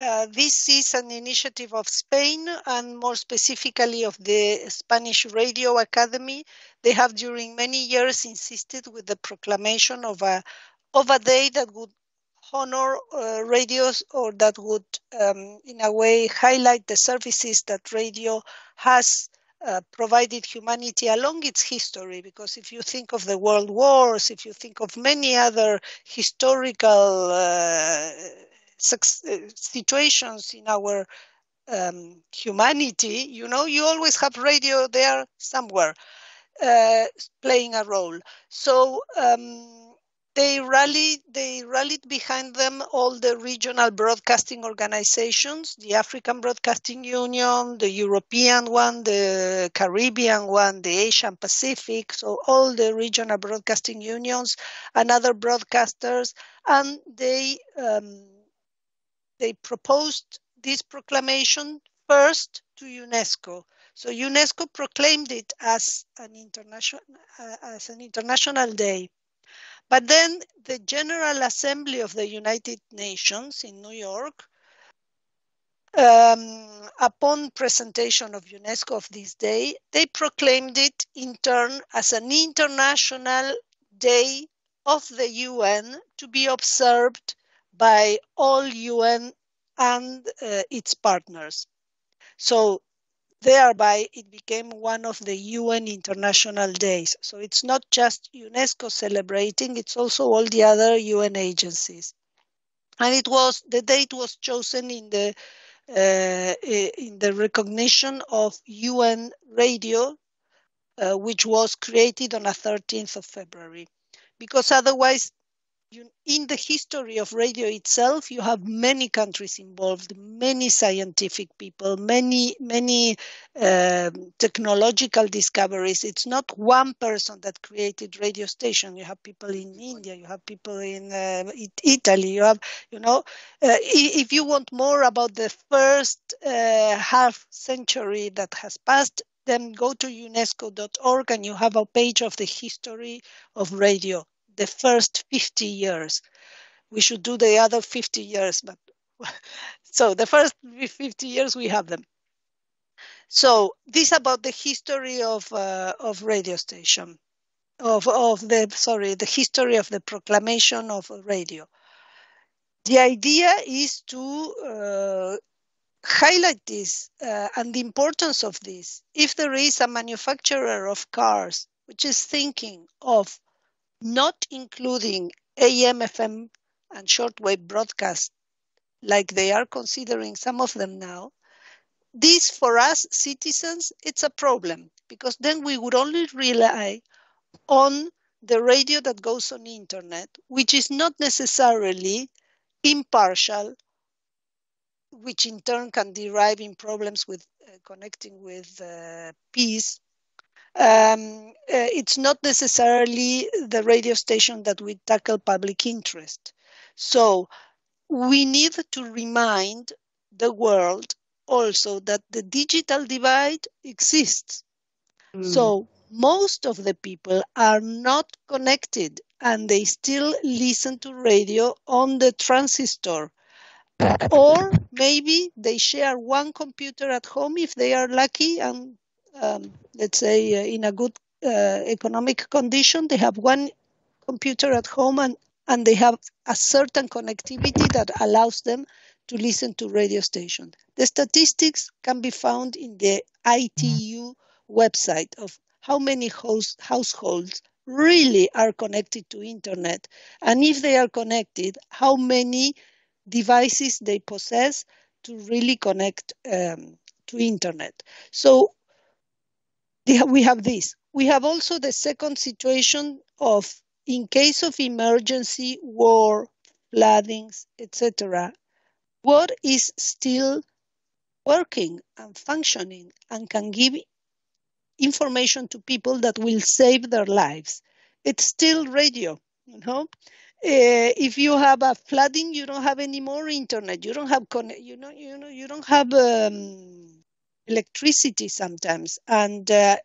uh, this is an initiative of Spain and more specifically of the Spanish Radio Academy. They have during many years insisted with the proclamation of a of a day that would honor uh, radios or that would um, in a way highlight the services that radio has uh, provided humanity along its history because if you think of the world wars if you think of many other historical uh, situations in our um, humanity, you know, you always have radio there somewhere uh, playing a role. So um, they rallied, they rallied behind them all the regional broadcasting organizations, the African Broadcasting Union, the European one, the Caribbean one, the Asian Pacific, so all the regional broadcasting unions and other broadcasters, and they um, they proposed this proclamation first to UNESCO. So UNESCO proclaimed it as an international uh, as an international day. But then the General Assembly of the United Nations in New York, um, upon presentation of UNESCO of this day, they proclaimed it in turn as an international day of the UN to be observed by all UN and uh, its partners. So thereby it became one of the UN international days. So it's not just UNESCO celebrating, it's also all the other UN agencies. And it was the date was chosen in the uh, in the recognition of UN radio, uh, which was created on the 13th of February, because otherwise you, in the history of radio itself, you have many countries involved, many scientific people, many many uh, technological discoveries. It's not one person that created radio station. You have people in India, you have people in uh, Italy. You have, you know, uh, if you want more about the first uh, half century that has passed, then go to UNESCO.org and you have a page of the history of radio the first 50 years. We should do the other 50 years, but so the first 50 years we have them. So this about the history of uh, of radio station, of of the sorry the history of the proclamation of radio. The idea is to uh, highlight this uh, and the importance of this. If there is a manufacturer of cars which is thinking of not including AM, FM, and shortwave broadcast like they are considering some of them now, this for us citizens, it's a problem because then we would only rely on the radio that goes on internet, which is not necessarily impartial, which in turn can derive in problems with uh, connecting with uh, peace um, uh, it's not necessarily the radio station that we tackle public interest. So we need to remind the world also that the digital divide exists. Mm. So most of the people are not connected and they still listen to radio on the transistor. or maybe they share one computer at home if they are lucky and um, let's say, uh, in a good uh, economic condition. They have one computer at home and, and they have a certain connectivity that allows them to listen to radio stations. The statistics can be found in the ITU website of how many households really are connected to internet and if they are connected how many devices they possess to really connect um, to internet so we have this. We have also the second situation of in case of emergency, war, floodings, etc., what is still working and functioning and can give information to people that will save their lives. It's still radio, you know. Uh, if you have a flooding, you don't have any more internet. You don't have con- you know you know you don't have um, electricity sometimes, and uh,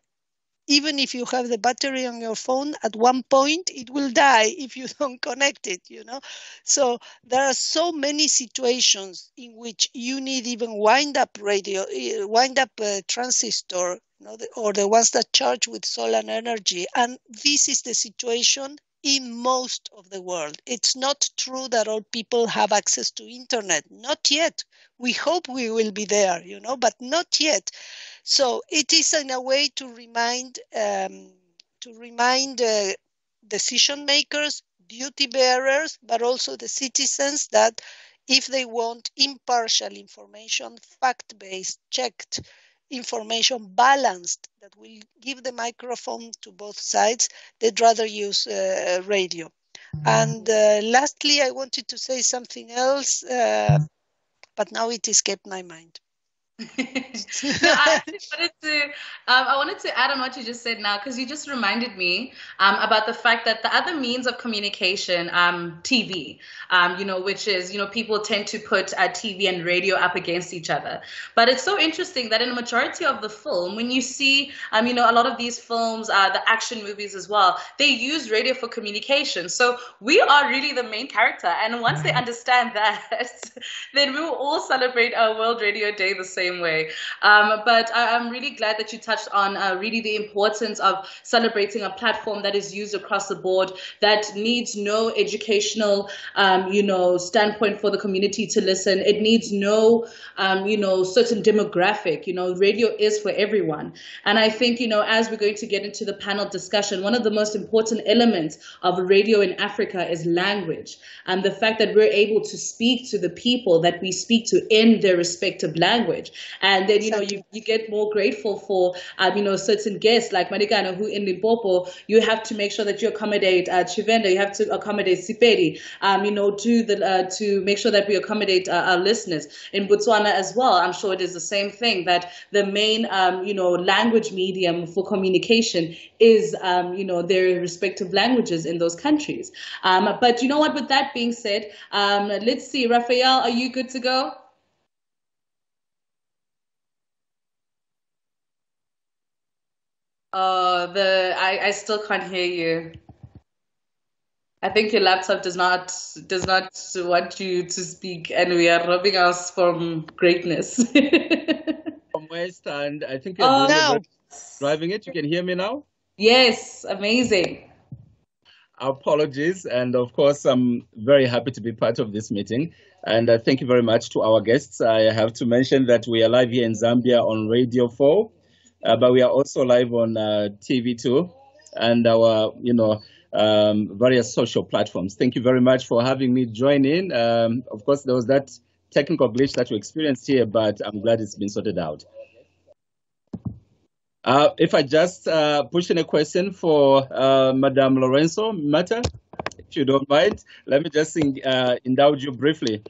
even if you have the battery on your phone, at one point it will die if you don't connect it, you know? So there are so many situations in which you need even wind up radio, eh, wind up uh, transistor, you know, or the ones that charge with solar energy. And this is the situation in most of the world. It's not true that all people have access to internet. Not yet. We hope we will be there, you know, but not yet. So it is in a way to remind um, to remind uh, decision makers, duty bearers, but also the citizens that if they want impartial information, fact based, checked information, balanced, that will give the microphone to both sides, they'd rather use uh, radio. And uh, lastly, I wanted to say something else, uh, but now it escaped my mind. No, I wanted to. Um, I wanted to add on what you just said now because you just reminded me um, about the fact that the other means of communication, um, TV, um, you know, which is you know people tend to put uh, TV and radio up against each other. But it's so interesting that in a majority of the film, when you see, um, you know, a lot of these films, uh, the action movies as well, they use radio for communication. So we are really the main character, and once they mm-hmm. understand that, then we will all celebrate our World Radio Day the same same way. Um, but I, am really glad that you touched on uh, really the importance of celebrating a platform that is used across the board that needs no educational, um, you know, standpoint for the community to listen. It needs no, um, you know, certain demographic. You know, radio is for everyone. And I think, you know, as we're going to get into the panel discussion, one of the most important elements of radio in Africa is language and the fact that we're able to speak to the people that we speak to in their respective language and then you know you, you get more grateful for um, you know certain guests like Marikana who in Limpopo you have to make sure that you accommodate uh, Tshivenda you have to accommodate Sepedi um, you know to the uh, to make sure that we accommodate uh, our listeners. In Botswana as well I'm sure it is the same thing that the main um, you know language medium for communication is um, you know their respective languages in those countries. Um, but you know what? With that being said um, let's see. Raphael are you good to go Oh, the I, I still can't hear you. I think your laptop does not does not want you to speak, and we are robbing us from greatness. from my stand, I think you're oh, no. driving it. You can hear me now. Yes, amazing. Apologies, and of course, I'm very happy to be part of this meeting. And uh, thank you very much to our guests. I have to mention that we are live here in Zambia on Radio 4 uh, but we are also live on uh, TV too, and our you know um, various social platforms. Thank you very much for having me join in. Um, of course, there was that technical glitch that we experienced here, but I'm glad it's been sorted out. Uh, if I just uh, push in a question for uh, Madame Lorenzo Mata you don't mind, let me just uh, indulge you briefly.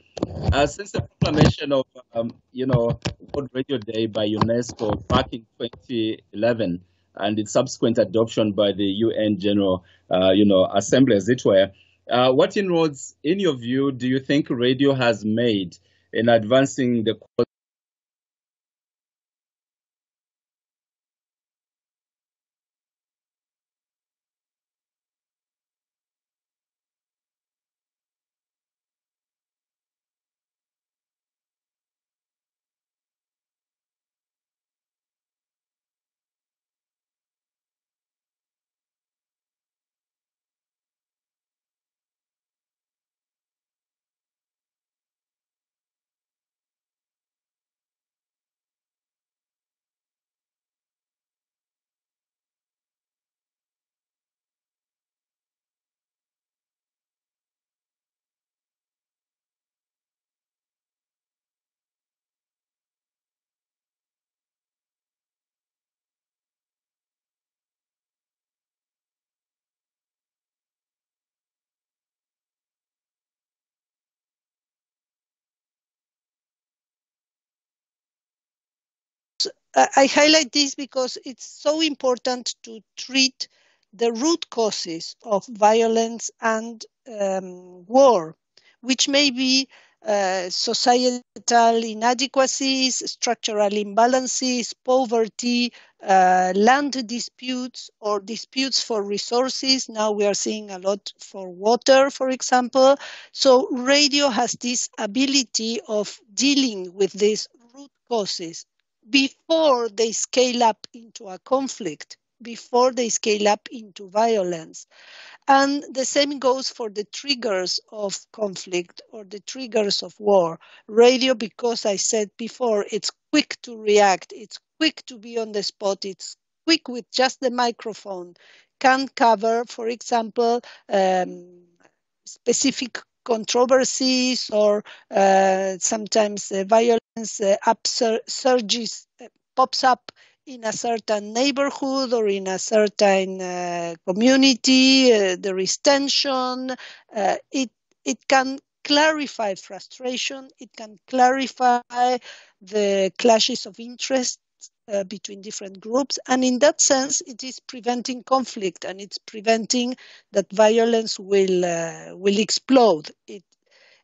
Uh, since the proclamation of, um, you know, World Radio Day by UNESCO back in 2011 and its subsequent adoption by the UN General, uh, you know, Assembly, as it were, uh, what inroads, in your view, do you think radio has made in advancing the I highlight this because it's so important to treat the root causes of violence and um, war, which may be uh, societal inadequacies, structural imbalances, poverty, uh, land disputes or disputes for resources. Now we are seeing a lot for water, for example. So radio has this ability of dealing with these root causes before they scale up into a conflict, before they scale up into violence. And the same goes for the triggers of conflict or the triggers of war. Radio, because I said before, it's quick to react, it's quick to be on the spot, it's quick with just the microphone, can cover, for example, um, specific controversies or uh, sometimes violence upsurges, uh, pops up in a certain neighborhood or in a certain uh, community, uh, there is tension. Uh, it it can clarify frustration. It can clarify the clashes of interest uh, between different groups, and in that sense, it is preventing conflict and it's preventing that violence will uh, will explode. It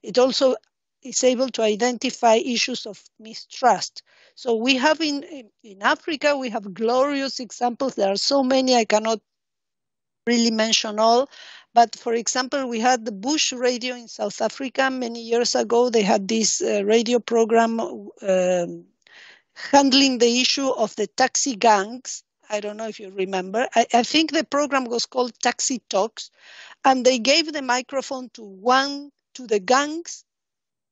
it also is able to identify issues of mistrust. So we have in, in Africa, we have glorious examples. There are so many, I cannot really mention all. But for example, we had the Bush radio in South Africa many years ago. They had this uh, radio program um, handling the issue of the taxi gangs. I don't know if you remember. I, I think the program was called Taxi Talks, and they gave the microphone to one to the gangs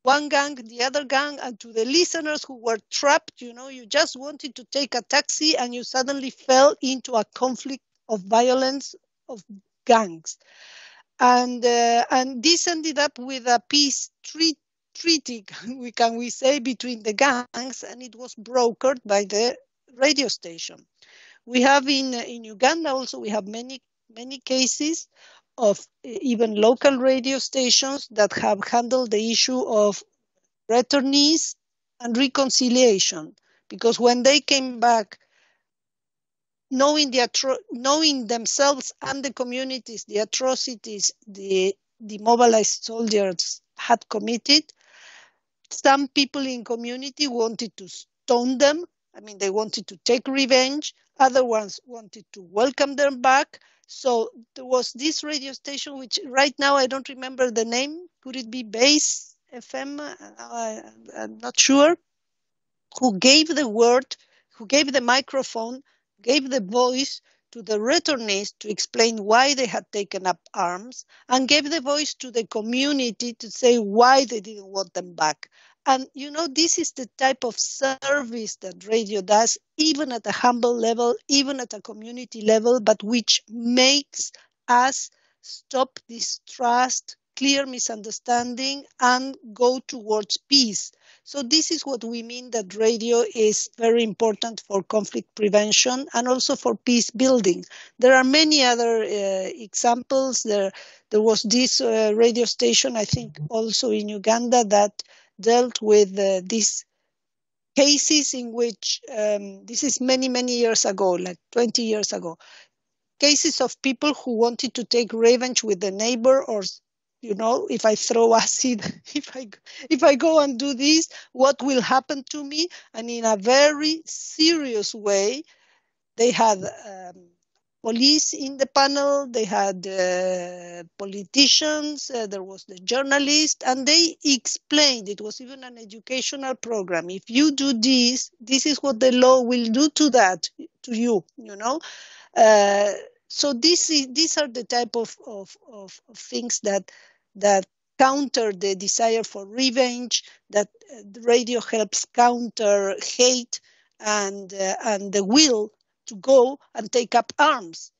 one gang, the other gang, and to the listeners who were trapped. You know, you just wanted to take a taxi and you suddenly fell into a conflict of violence of gangs. And, uh, and this ended up with a peace treat, treaty, we, can we say, between the gangs, and it was brokered by the radio station. We have in, in Uganda also, we have many, many cases of eh, even local radio stations that have handled the issue of returnees and reconciliation. Because when they came back, knowing the knowing themselves and the communities the atrocities the demobilized soldiers had committed, some people in community wanted to stone them. I mean, they wanted to take revenge. Other ones wanted to welcome them back. So there was this radio station, which right now I don't remember the name. Could it be Base FM? I, I'm not sure. Who gave the word, who gave the microphone, gave the voice to the returnees to explain why they had taken up arms and gave the voice to the community to say why they didn't want them back. And you know, this is the type of service that radio does, even at a humble level, even at a community level, but which makes us stop distrust, clear misunderstanding, and go towards peace. So this is what we mean that radio is very important for conflict prevention and also for peace building. There are many other uh, examples. There, there was this uh, radio station, I think, also in Uganda that dealt with uh, these cases in which um, this is many many years ago like 20 years ago cases of people who wanted to take revenge with the neighbor or you know if i throw acid if i if i go and do this what will happen to me and in a very serious way they had um, police in the panel, they had uh, politicians, uh, there was the journalist, and they explained it was even an educational program. If you do this, this is what the law will do to that, to you, you know. Uh, so this is, these are the type of, of, of, of things that that counter the desire for revenge, that uh, the radio helps counter hate and uh, and the will to go and take up arms.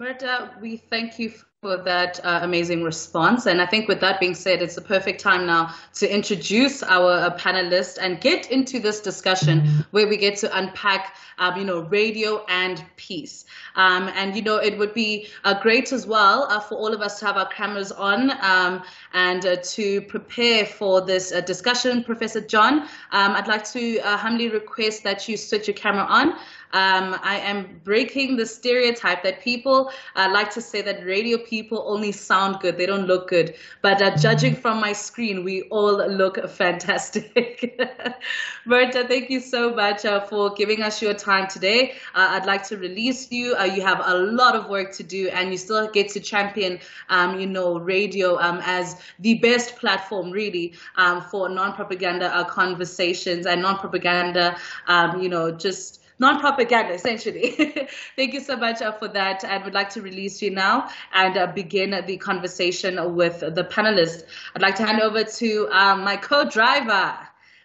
Marta, we thank you for that uh, amazing response. And I think with that being said, it's the perfect time now to introduce our uh, panelists and get into this discussion where we get to unpack, um, you know, radio and peace. Um, and, you know, it would be uh, great as well uh, for all of us to have our cameras on um, and uh, to prepare for this uh, discussion. Professor John, um, I'd like to humbly request that you switch your camera on. Um, I am breaking the stereotype that people like to say that radio people only sound good, they don't look good. But uh, judging from my screen, we all look fantastic. Berta, thank you so much uh, for giving us your time today. Uh, I'd like to release you. Uh, you have a lot of work to do, and you still get to champion, um, you know, radio um, as the best platform, really, um, for non-propaganda uh, conversations and non-propaganda, um, you know, just non-propaganda essentially. Thank you so much uh, for that and would like to release you now and uh, begin the conversation with the panelists i'd like to hand over to um, my co-driver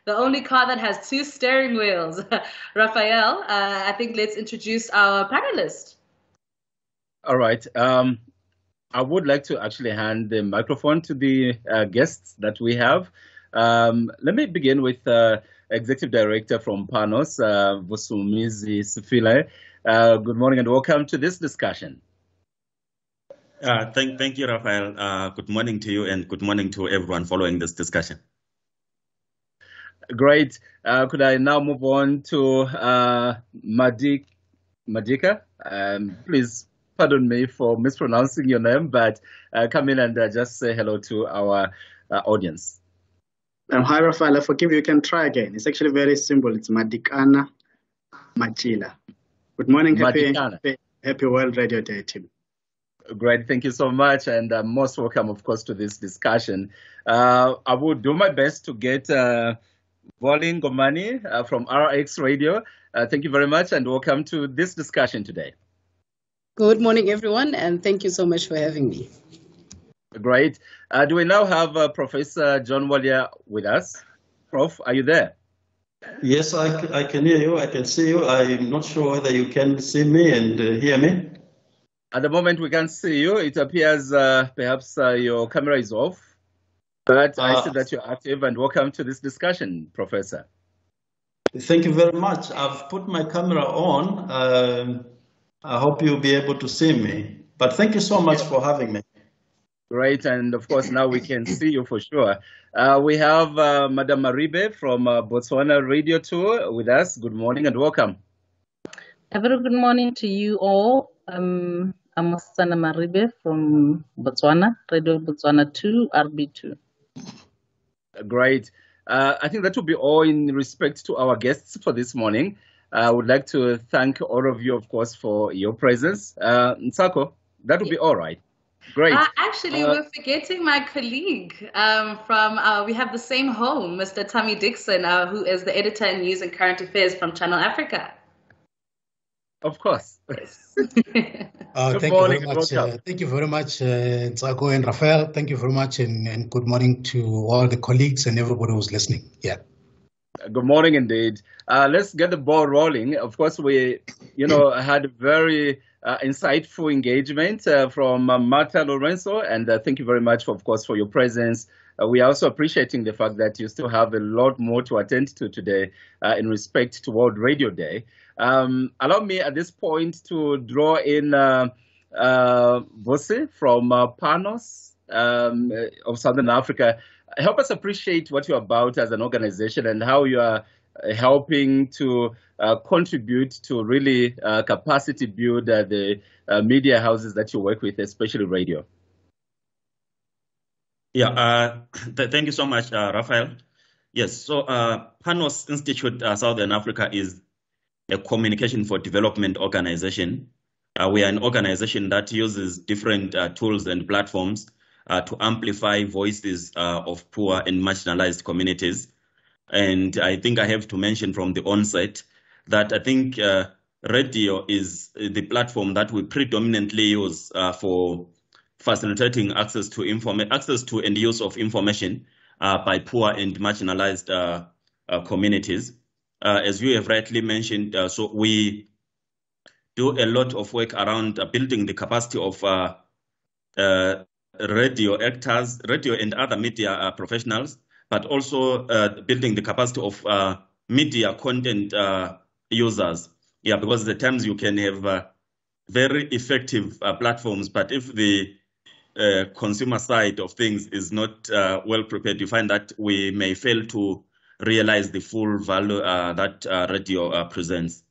the only car that has two steering wheels raphael uh, i think let's introduce our panelist. All right um, i would like to actually hand the microphone to the uh, guests that we have. Um, let me begin with uh, Executive Director from Panos, uh, Vusumuzi Sifile. Uh, good morning and welcome to this discussion. Uh, thank, thank you, Raphael. Uh, good morning to you and good morning to everyone following this discussion. Great. Uh, could I now move on to uh, Madik, Madika? Um, please pardon me for mispronouncing your name, but uh, come in and uh, just say hello to our uh, audience. Um, hi, Rafael. I forgive you. You can try again. It's actually very simple. It's Madikana Machila. Good morning. Happy, happy, happy World Radio Day, team. Great. Thank you so much. And uh, most welcome, of course, to this discussion. Uh, I will do my best to get uh, Volin Gomani uh, from RX Radio. Uh, thank you very much and welcome to this discussion today. Good morning, everyone, and thank you so much for having me. Great. Uh, do we now have uh, Professor John Walia with us? Prof, are you there? Yes, I, I can hear you. I can see you. I'm not sure whether you can see me and uh, hear me. At the moment, we can't see you. It appears uh, perhaps uh, your camera is off. But I see that you're active and welcome to this discussion, Professor. Thank you very much. I've put my camera on. Um, I hope you'll be able to see me. But thank you so much for having me. Great, and of course now we can see you for sure. Uh, we have uh, Madame Maribe from uh, Botswana Radio Two with us. Good morning and welcome. A very good morning to you all. Um, I'm Sana Maribe from Botswana, Radio Botswana 2, RB2. Great. Uh, I think that will be all in respect to our guests for this morning. I would like to thank all of you, of course, for your presence. Uh, Nsako, that will be all right. Great. Uh, actually, uh, we're forgetting my colleague um, from, uh, we have the same home, Mr. Tommy Dixon, uh, who is the editor in news and current affairs from Channel Africa. Of course. Yes. Uh, thank, morning, you very much, uh, thank you very much, uh, Nsako and Rafael. Thank you very much, and, and good morning to all the colleagues and everybody who's listening. Yeah. Good morning, indeed. Uh, let's get the ball rolling. Of course, we, you know, had very uh, insightful engagement uh, from uh, Marta Lorenzo, and uh, thank you very much, for, of course, for your presence. Uh, we are also appreciating the fact that you still have a lot more to attend to today uh, in respect to World Radio Day. Um, allow me at this point to draw in uh, Vose from Panos um, of Southern Africa. Help us appreciate what you're about as an organization and how you are helping to uh, contribute to really uh, capacity build uh, the media houses that you work with, especially radio. Yeah, th- thank you so much, Raphael. Yes, so Panos Institute Southern Africa is a communication for development organization. Uh, we are an organization that uses different uh, tools and platforms uh, to amplify voices of poor and marginalized communities. And I think I have to mention from the onset that I think uh, radio is uh, the platform that we predominantly use uh, for facilitating access to inform- access to and use of information by poor and marginalized communities. Uh, as you have rightly mentioned, uh, so we do a lot of work around uh, building the capacity of radio actors, radio and other media professionals, but also building the capacity of media content users. Yeah, because the times you can have very effective platforms, but if the uh, consumer side of things is not uh, well prepared, you find that we may fail to realize the full value uh, that uh, radio uh, presents.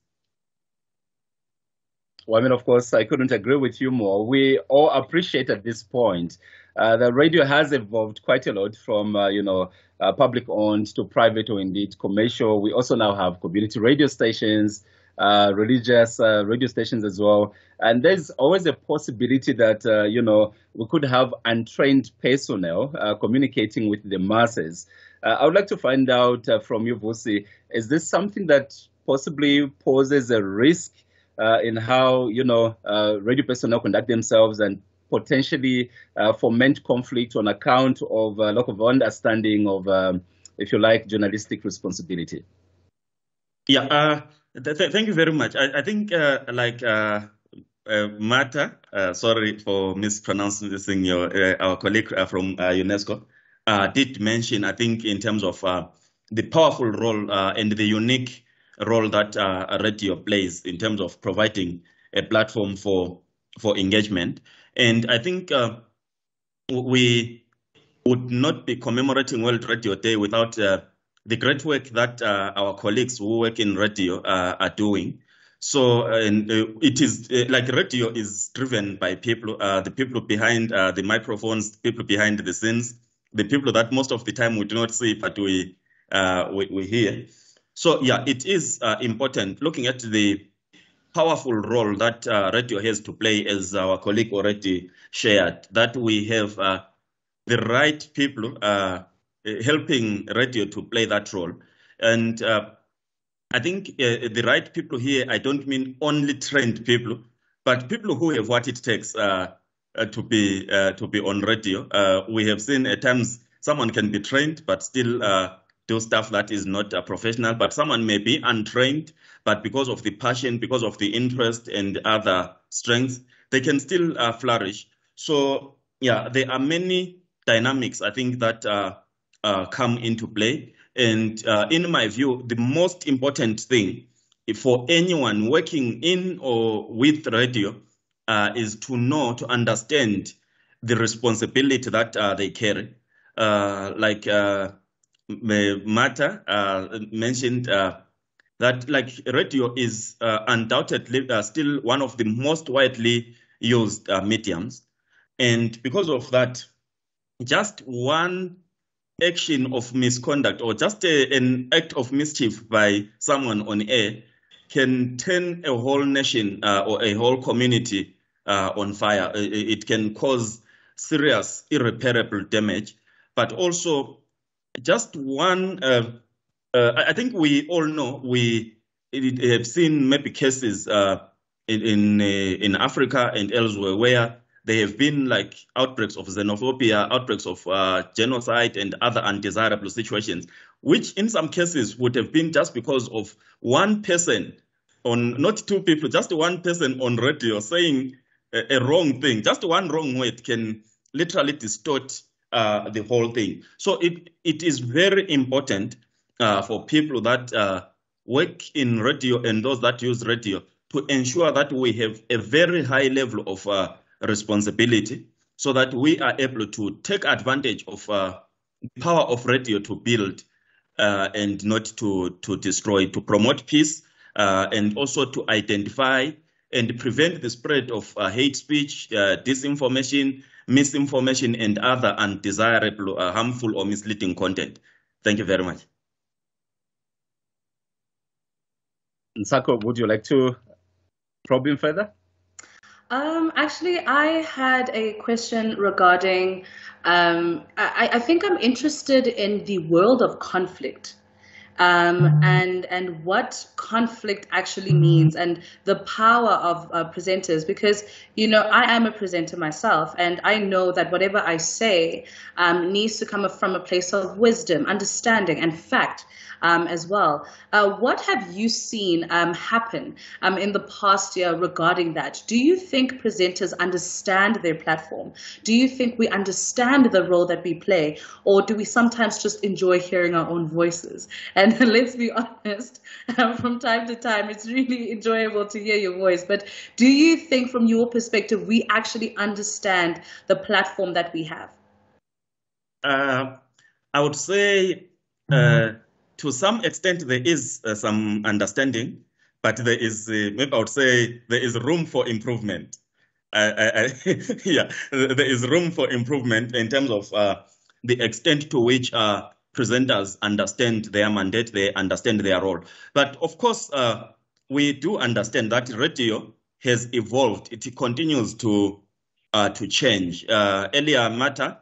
Well, I mean, of course, I couldn't agree with you more. We all appreciate at this point uh, the radio has evolved quite a lot from, uh, you know, uh, public owned to private or indeed commercial. We also now have community radio stations, uh, religious uh, radio stations as well. And there's always a possibility that, you know, we could have untrained personnel communicating with the masses. I would like to find out from you, Vusi, is this something that possibly poses a risk in how, you know, radio personnel conduct themselves and potentially uh, foment conflict on account of a lack of understanding of, um, if you like, journalistic responsibility? Yeah, uh, th th thank you very much. I, I think, uh, like uh, uh, Mata, uh, sorry for mispronouncing this thing, your our colleague from UNESCO, did mention, I think, in terms of the powerful role and the unique role that radio plays in terms of providing a platform for for engagement. And I think uh, we would not be commemorating World Radio Day without uh, the great work that uh, our colleagues who work in radio uh, are doing. So, and uh, it is uh, like radio is driven by people, the people behind the microphones, people behind the scenes, the people that most of the time we do not see, but we we, we hear. So, yeah, it is important looking at the powerful role that uh, radio has to play, as our colleague already shared, that we have uh, the right people uh, helping radio to play that role. And uh, I think uh, the right people here, I don't mean only trained people, but people who have what it takes uh, to be to be on radio. we have seen at times someone can be trained, but still do stuff that is not professional, but someone may be untrained, but because of the passion, because of the interest and other strengths, they can still uh, flourish. So, yeah, there are many dynamics I think that uh, uh come into play. And uh, in my view, the most important thing for anyone working in or with radio uh, is to know, to understand the responsibility that they carry. like Mata mentioned that like radio is uh, undoubtedly uh, still one of the most widely used uh, mediums. And because of that, just one action of misconduct or just a, an act of mischief by someone on air can turn a whole nation uh, or a whole community on fire. It can cause serious, irreparable damage, but also just one, uh, I think we all know we have seen maybe cases uh, in in, uh, in Africa and elsewhere where there have been like outbreaks of xenophobia, outbreaks of uh, genocide, and other undesirable situations, which in some cases would have been just because of one person on not two people, just one person on radio saying a, a wrong thing. Just one wrong word can literally distort uh, the whole thing. So it, it is very important uh, for people that uh, work in radio and those that use radio to ensure that we have a very high level of uh, responsibility so that we are able to take advantage of uh, the power of radio to build uh, and not to, to destroy, to promote peace and also to identify and prevent the spread of hate speech, disinformation, misinformation, and other undesirable, uh, harmful, or misleading content. Thank you very much. Nsako, would you like to probe him further? Um, actually, I had a question regarding. Um, I, I think I'm interested in the world of conflict um, mm-hmm. and and what conflict actually means and the power of uh, presenters because you know I am a presenter myself and I know that whatever I say um, needs to come from a place of wisdom, understanding, and fact um, as well. Uh, what have you seen um, happen um, in the past year regarding that? Do you think presenters understand their platform? Do you think we understand the role that we play? Or do we sometimes just enjoy hearing our own voices? And let's be honest, um, from time to time, it's really enjoyable to hear your voice. But do you think, from your perspective, we actually understand the platform that we have? Uh, I would say uh, to some extent there is uh, some understanding but there is uh, maybe I would say there is room for improvement. I, I, yeah, there is room for improvement in terms of uh, the extent to which uh, presenters understand their mandate, they understand their role. But of course, uh, we do understand that radio has evolved. It continues to uh, to change. Earlier, Mata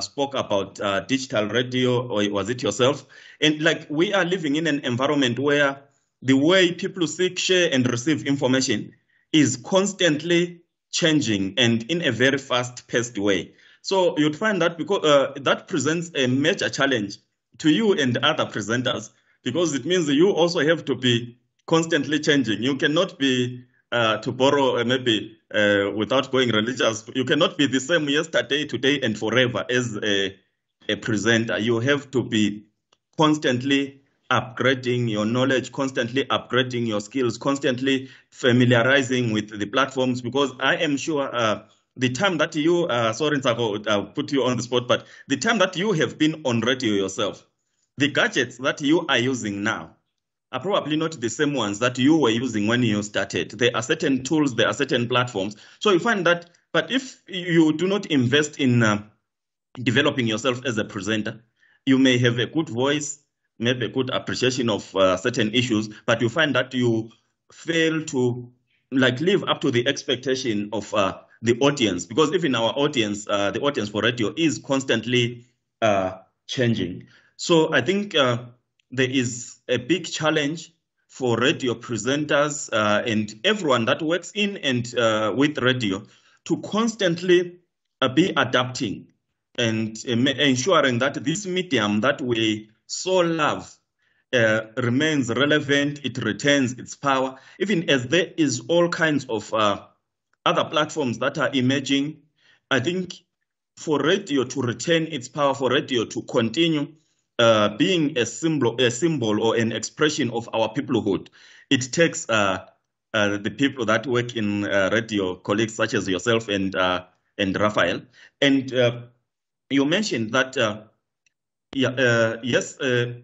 spoke about digital radio, or was it yourself? And like we are living in an environment where the way people seek, share, and receive information is constantly changing and in a very fast-paced way. So you'd find that because uh, that presents a major challenge to you and other presenters because it means you also have to be constantly changing. You cannot be uh, to borrow uh, maybe uh, without going religious. You cannot be the same yesterday, today, and forever as a, a presenter. You have to be constantly upgrading your knowledge, constantly upgrading your skills, constantly familiarizing with the platforms. Because I am sure uh, the time that you, uh, sorry, Nsako, uh, put you on the spot, but the time that you have been on radio yourself, the gadgets that you are using now are probably not the same ones that you were using when you started. There are certain tools, there are certain platforms. So you find that, but if you do not invest in uh, developing yourself as a presenter, you may have a good voice, maybe a good appreciation of uh, certain issues, but you find that you fail to like live up to the expectation of uh, the audience because even our audience, uh, the audience for radio is constantly uh, changing. So I think uh, there is a big challenge for radio presenters uh, and everyone that works in and with radio to constantly be adapting and uh, ensuring that this medium that we so love uh, remains relevant, it retains its power, even as there is all kinds of uh, other platforms that are emerging. I think for radio to retain its power, for radio to continue uh, being a symbol, a symbol or an expression of our peoplehood, it takes uh, uh, the people that work in radio, colleagues such as yourself and and Raphael. And you mentioned that, uh, yeah, uh, yes, uh,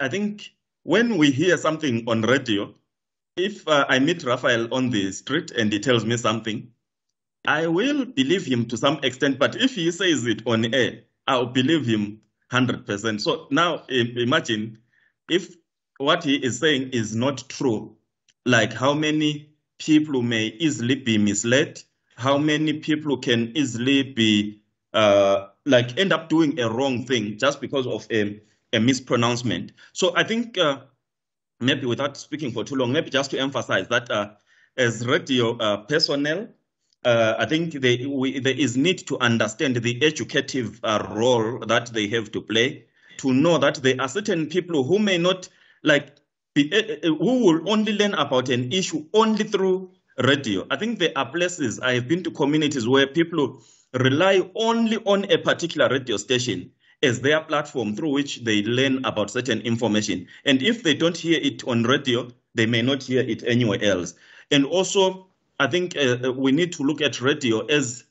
I think when we hear something on radio, if I meet Raphael on the street and he tells me something, I will believe him to some extent. But if he says it on air, I'll believe him 100%. So now imagine if what he is saying is not true, like how many people may easily be misled, how many people can easily be uh, like end up doing a wrong thing just because of a, a mispronouncement. So I think uh, maybe without speaking for too long, maybe just to emphasize that uh, as radio uh, personnel, uh, I think they, we, there is need to understand the educative uh, role that they have to play, to know that there are certain people who may not like be, uh, who will only learn about an issue only through radio. I think there are places I have been to communities where people rely only on a particular radio station as their platform through which they learn about certain information. And if they don't hear it on radio, they may not hear it anywhere else. And also I think uh, uh, we need to look at radio as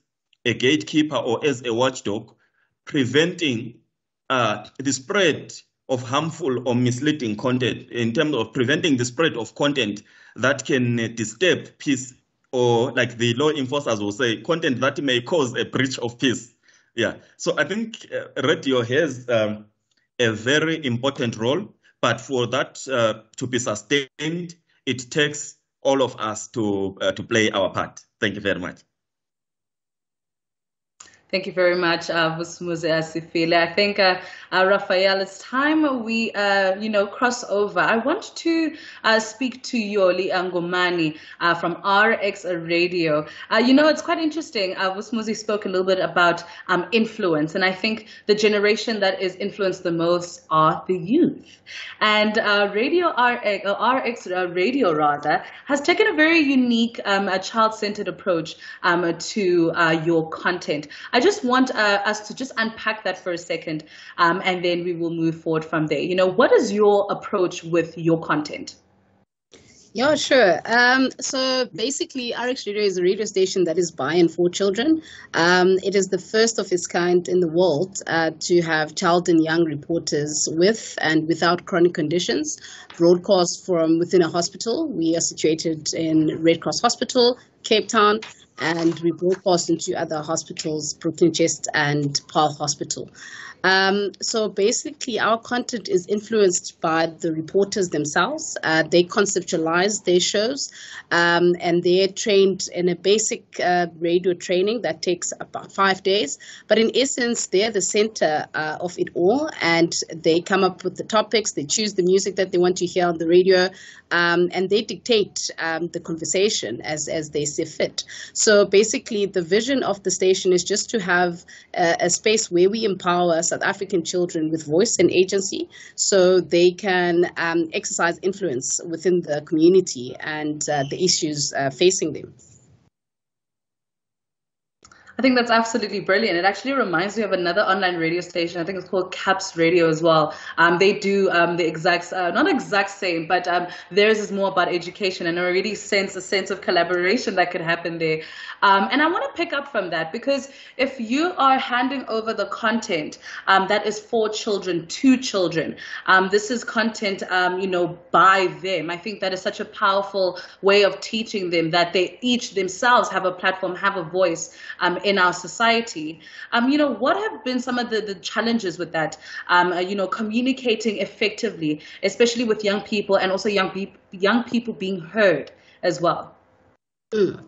a gatekeeper or as a watchdog, preventing uh, the spread of harmful or misleading content in terms of preventing the spread of content that can uh, disturb peace or like the law enforcers will say content that may cause a breach of peace yeah so i think uh, radio has um, a very important role but for that uh, to be sustained it takes all of us to, uh, to play our part. Thank you very much. Thank you very much, uh, Asifile. I think, uh, uh, Raphael, it's time we, uh, you know, cross over. I want to uh, speak to Yoli Angomani uh, from RX Radio. Uh, you know, it's quite interesting. Uh, Vusumuzi spoke a little bit about um, influence, and I think the generation that is influenced the most are the youth. And Radio RX, RX Radio rather, has taken a very unique, um, child-centered approach um, to your content. I just want uh, us to just unpack that for a second, um, and then we will move forward from there. You know, what is your approach with your content? Yeah, sure. Um, so basically, RX Radio is a radio station that is by and for children. Um, it is the first of its kind in the world uh, to have child and young reporters with and without chronic conditions broadcast from within a hospital. We are situated in Red Cross Hospital, Cape Town, and we broadcast into other hospitals, Brooklyn Chest and Paarl Hospital. Um, so basically, our content is influenced by the reporters themselves. Uh, they conceptualize their shows, um, and they're trained in a basic uh, radio training that takes about five days. But in essence, they're the center uh, of it all, and they come up with the topics. They choose the music that they want to hear on the radio, um, and they dictate um, the conversation as as they see fit. So basically, the vision of the station is just to have a, a space where we empower South African children with voice and agency so they can um, exercise influence within the community and uh, the issues uh, facing them. I think that's absolutely brilliant. It actually reminds me of another online radio station. I think it's called Caps Radio as well. Um, they do um, the exact, uh, not exact same, but um, theirs is more about education, and I really sense a sense of collaboration that could happen there. Um, and I want to pick up from that because if you are handing over the content um, that is for children to children, um, this is content, you know, by them. I think that is such a powerful way of teaching them that they each themselves have a platform, have a voice in our society. Um, you know, what have been some of the, the challenges with that? Um, uh, you know, communicating effectively, especially with young people and also young, pe- young people being heard as well. Mm.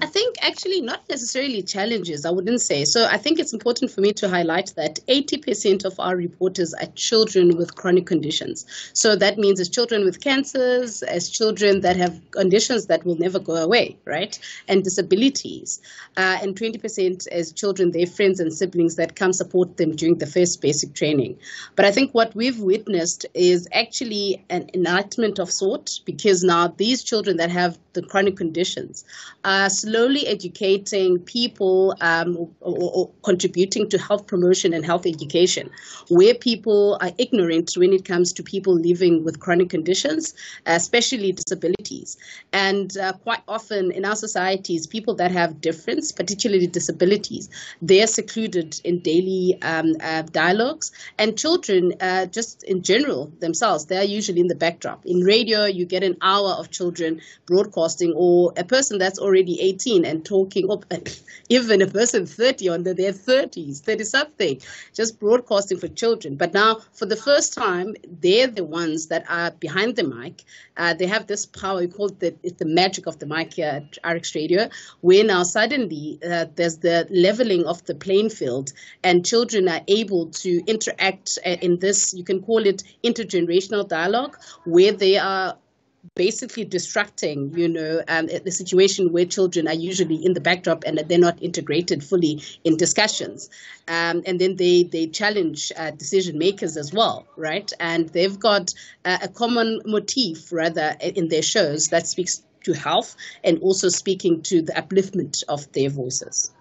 I think actually not necessarily challenges, I wouldn't say. So I think it's important for me to highlight that 80% of our reporters are children with chronic conditions. So that means as children with cancers, as children that have conditions that will never go away, right? And disabilities. Uh, and 20% as children, their friends and siblings that come support them during the first basic training. But I think what we've witnessed is actually an enlightenment of sort because now these children that have the chronic conditions are slowly educating people um, or, or, contributing to health promotion and health education, where people are ignorant when it comes to people living with chronic conditions, especially disabilities. And uh, quite often in our societies, people that have difference, particularly disabilities, they are secluded in daily um, uh, dialogues. And children, uh, just in general themselves, they are usually in the backdrop. In radio, you get an hour of children broadcasting, or a person that's already 18 and talking up, even a person 30 under their 30s, 30 something, just broadcasting for children. But now, for the first time, they're the ones that are behind the mic. Uh, they have this power. We call it the, the magic of the mic here at RX Radio, where now suddenly uh, there's the leveling of the playing field, and children are able to interact uh, in this, you can call it intergenerational dialogue, where they are basically distracting, you know, um, the situation where children are usually in the backdrop and they're not integrated fully in discussions. Um, and then they, they challenge uh, decision makers as well, right? And they've got uh, a common motif, rather, in their shows that speaks to health and also speaking to the upliftment of their voices.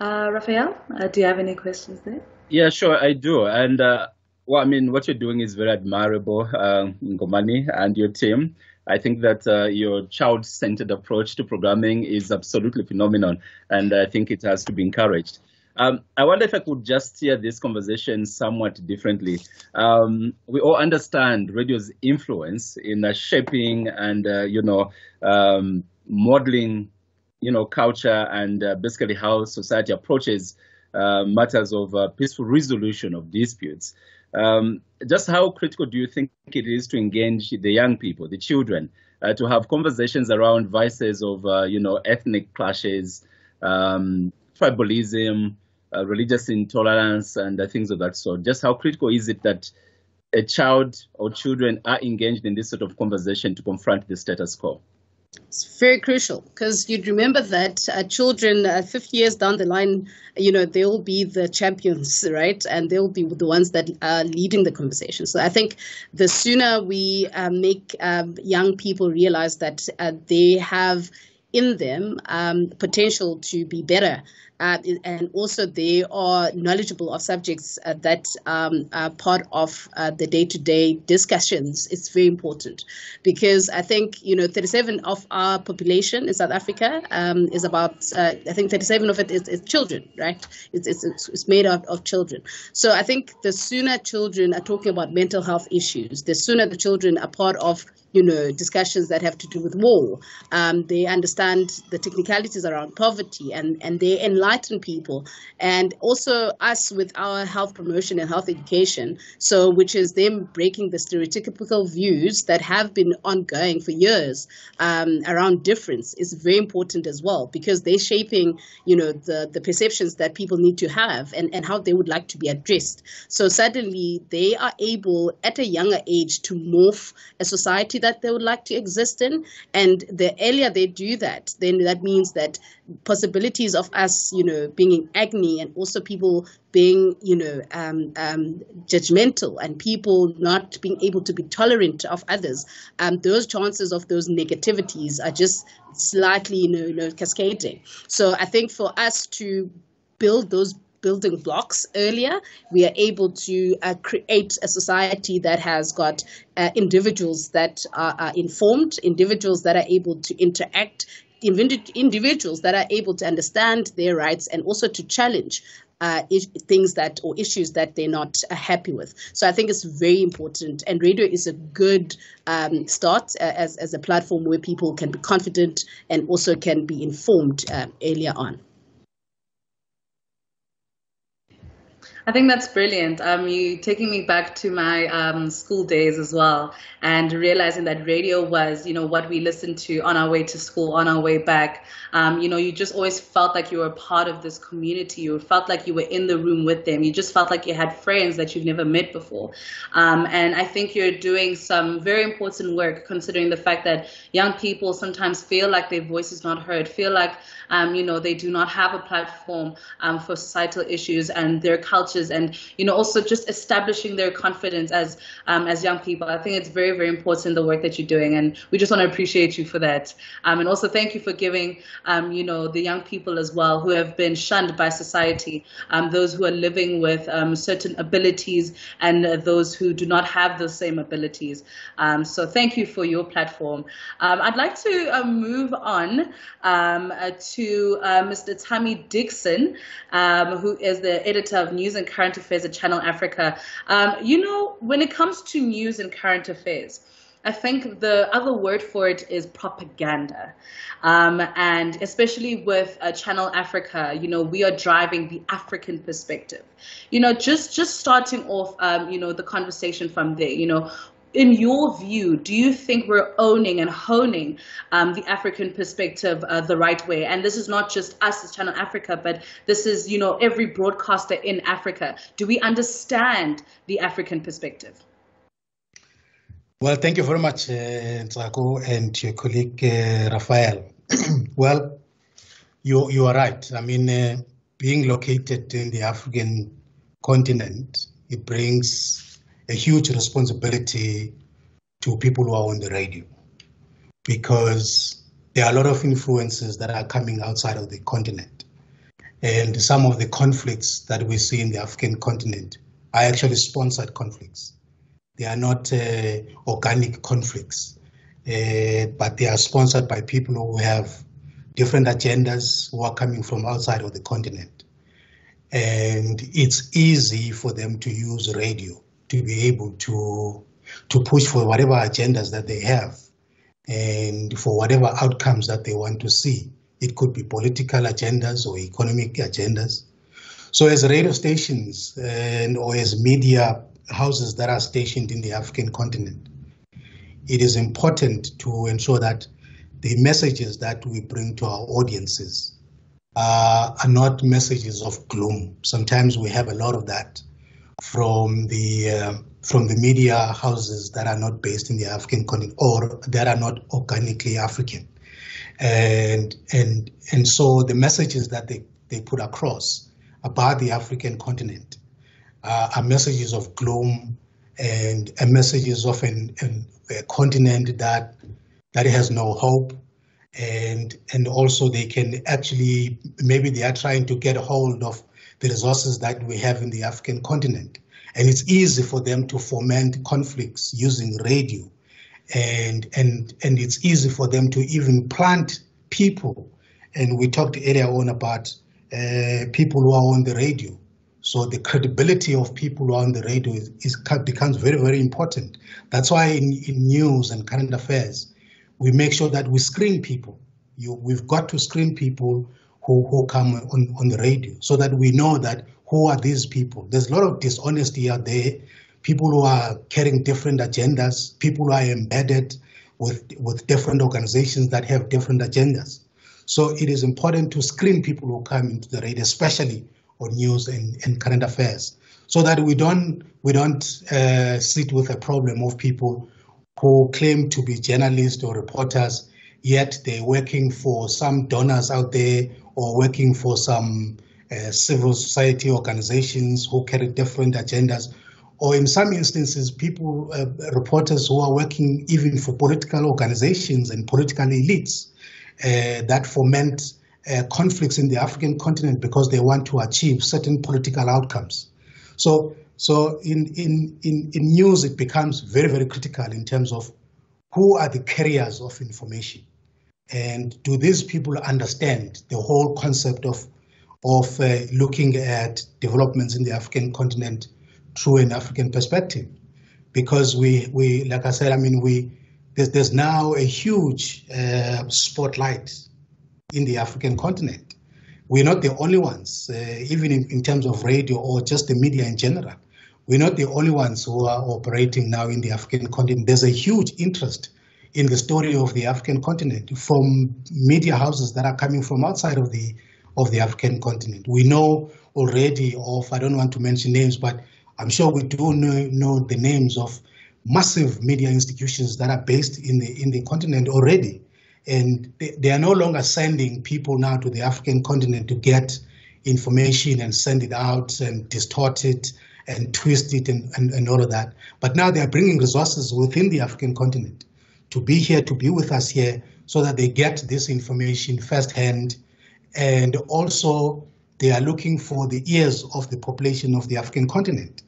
Uh, Raphael, uh, do you have any questions there? Yeah, sure, I do. And uh, well, I mean, what you're doing is very admirable, uh, Ngomani and your team. I think that uh, your child-centered approach to programming is absolutely phenomenal, and I think it has to be encouraged. Um, I wonder if I could just steer this conversation somewhat differently. Um, we all understand radio's influence in uh, shaping and, uh, you know, um, modeling, you know, culture and uh, basically how society approaches uh, matters of uh, peaceful resolution of disputes. Um, just how critical do you think it is to engage the young people, the children, uh, to have conversations around vices of, uh, you know, ethnic clashes, um, tribalism, uh, religious intolerance, and things of that sort? Just how critical is it that a child or children are engaged in this sort of conversation to confront the status quo? It's very crucial because you'd remember that uh, children, uh, 50 years down the line, you know, they'll be the champions, right? And they'll be the ones that are leading the conversation. So I think the sooner we uh, make um, young people realize that uh, they have in them um, potential to be better uh, and also they are knowledgeable of subjects uh, that um, are part of uh, the day-to-day discussions. It's very important because I think you know 37 of our population in South Africa um, is about uh, I think 37 of it is, is children, right? It's, it's, it's made out of children. So I think the sooner children are talking about mental health issues, the sooner the children are part of you know, discussions that have to do with war. Um, they understand the technicalities around poverty and, and they enlighten people. And also us with our health promotion and health education, so which is them breaking the stereotypical views that have been ongoing for years um, around difference is very important as well because they're shaping, you know, the, the perceptions that people need to have and, and how they would like to be addressed. So suddenly they are able at a younger age to morph a society that they would like to exist in. And the earlier they do that, then that means that possibilities of us, you know, being in agony and also people being, you know, um, um, judgmental and people not being able to be tolerant of others, um, those chances of those negativities are just slightly, you know, you know, cascading. So I think for us to build those building blocks earlier, we are able to uh, create a society that has got uh, individuals that are, are, informed, individuals that are able to interact, individuals that are able to understand their rights and also to challenge uh, things that or issues that they're not uh, happy with. So I think it's very important, and radio is a good um, start uh, as as a platform where people can be confident and also can be informed uh, earlier on. I think that's brilliant. Um, you taking me back to my um, school days as well, and realizing that radio was, you know, what we listened to on our way to school, on our way back. Um, you know, you just always felt like you were part of this community. You felt like you were in the room with them. You just felt like you had friends that you've never met before. Um, and I think you're doing some very important work, considering the fact that young people sometimes feel like their voice is not heard, feel like um, you know, they do not have a platform um, for societal issues and their and you know, also just establishing their confidence as um, as young people. I think it's very very important the work that you're doing, and we just want to appreciate you for that. Um, and also thank you for giving, um, you know, the young people as well who have been shunned by society, um, those who are living with certain abilities, and uh, those who do not have those same abilities. so thank you for your platform. I'd like to uh, move on uh, to uh, Mr. Tammy Dixon, um, who is the editor of News and Current Affairs at Channel Africa. Um, you know, when it comes to news and current affairs, I think the other word for it is propaganda. Um, and especially with uh, Channel Africa, you know, we are driving the African perspective. You know, just just starting off, um, you know, the conversation from there. You know, in your view, do you think we're owning and honing um, the African perspective uh, the right way? And this is not just us as Channel Africa, but this is, you know, every broadcaster in Africa. Do we understand the African perspective? Well, thank you very much, uh, and your colleague uh, Rafael. well, you you are right. I mean, uh, being located in the African continent, it brings a huge responsibility to people who are on the radio because there are a lot of influences that are coming outside of the continent. And some of the conflicts that we see in the African continent are actually sponsored conflicts. They are not uh, organic conflicts, uh, but they are sponsored by people who have different agendas who are coming from outside of the continent. And it's easy for them to use radio to be able to to push for whatever agendas that they have and for whatever outcomes that they want to see. It could be political agendas or economic agendas. So as radio stations and or as media houses that are stationed in the African continent, it is important to ensure that the messages that we bring to our audiences uh, are not messages of gloom. Sometimes we have a lot of that from the uh, from the media houses that are not based in the African continent or that are not organically African, and and and so the messages that they, they put across about the African continent uh, are messages of gloom and, and messages of an, an, a continent that that has no hope. And and also they can actually maybe they are trying to get hold of the resources that we have in the African continent. And it's easy for them to foment conflicts using radio. And, and, and it's easy for them to even plant people. And we talked earlier on about uh, people who are on the radio. So the credibility of people who are on the radio is, is, becomes very, very important. That's why in, in news and current affairs, we make sure that we screen people. You, we've got to screen people who, who come on, on the radio so that we know that who are these people. There's a lot of dishonesty out there, people who are carrying different agendas, people who are embedded with, with different organizations that have different agendas. So it is important to screen people who come into the radio, especially on news and, and current affairs, so that we don't we don't uh, sit with a problem of people who claim to be journalists or reporters, yet they're working for some donors out there or working for some uh, civil society organizations who carry different agendas, or in some instances, people, uh, reporters who are working even for political organizations and political elites uh, that foment uh, conflicts in the African continent because they want to achieve certain political outcomes. So, so in, in, in, in news, it becomes very, very critical in terms of who are the carriers of information. And do these people understand the whole concept of, of uh, looking at developments in the African continent through an African perspective? Because we, we like I said, I mean, we there's, there's now a huge uh, spotlight in the African continent. We're not the only ones, uh, even in, in terms of radio or just the media in general. We're not the only ones who are operating now in the African continent. There's a huge interest in the story of the African continent from media houses that are coming from outside of the of the African continent. We know already of I don't want to mention names, but I'm sure we do know, know the names of massive media institutions that are based in the in the continent already. And they, they are no longer sending people now to the African continent to get information and send it out and distort it and twist it and, and, and all of that. But now they are bringing resources within the African continent to be here, to be with us here, so that they get this information firsthand. And also, they are looking for the ears of the population of the African continent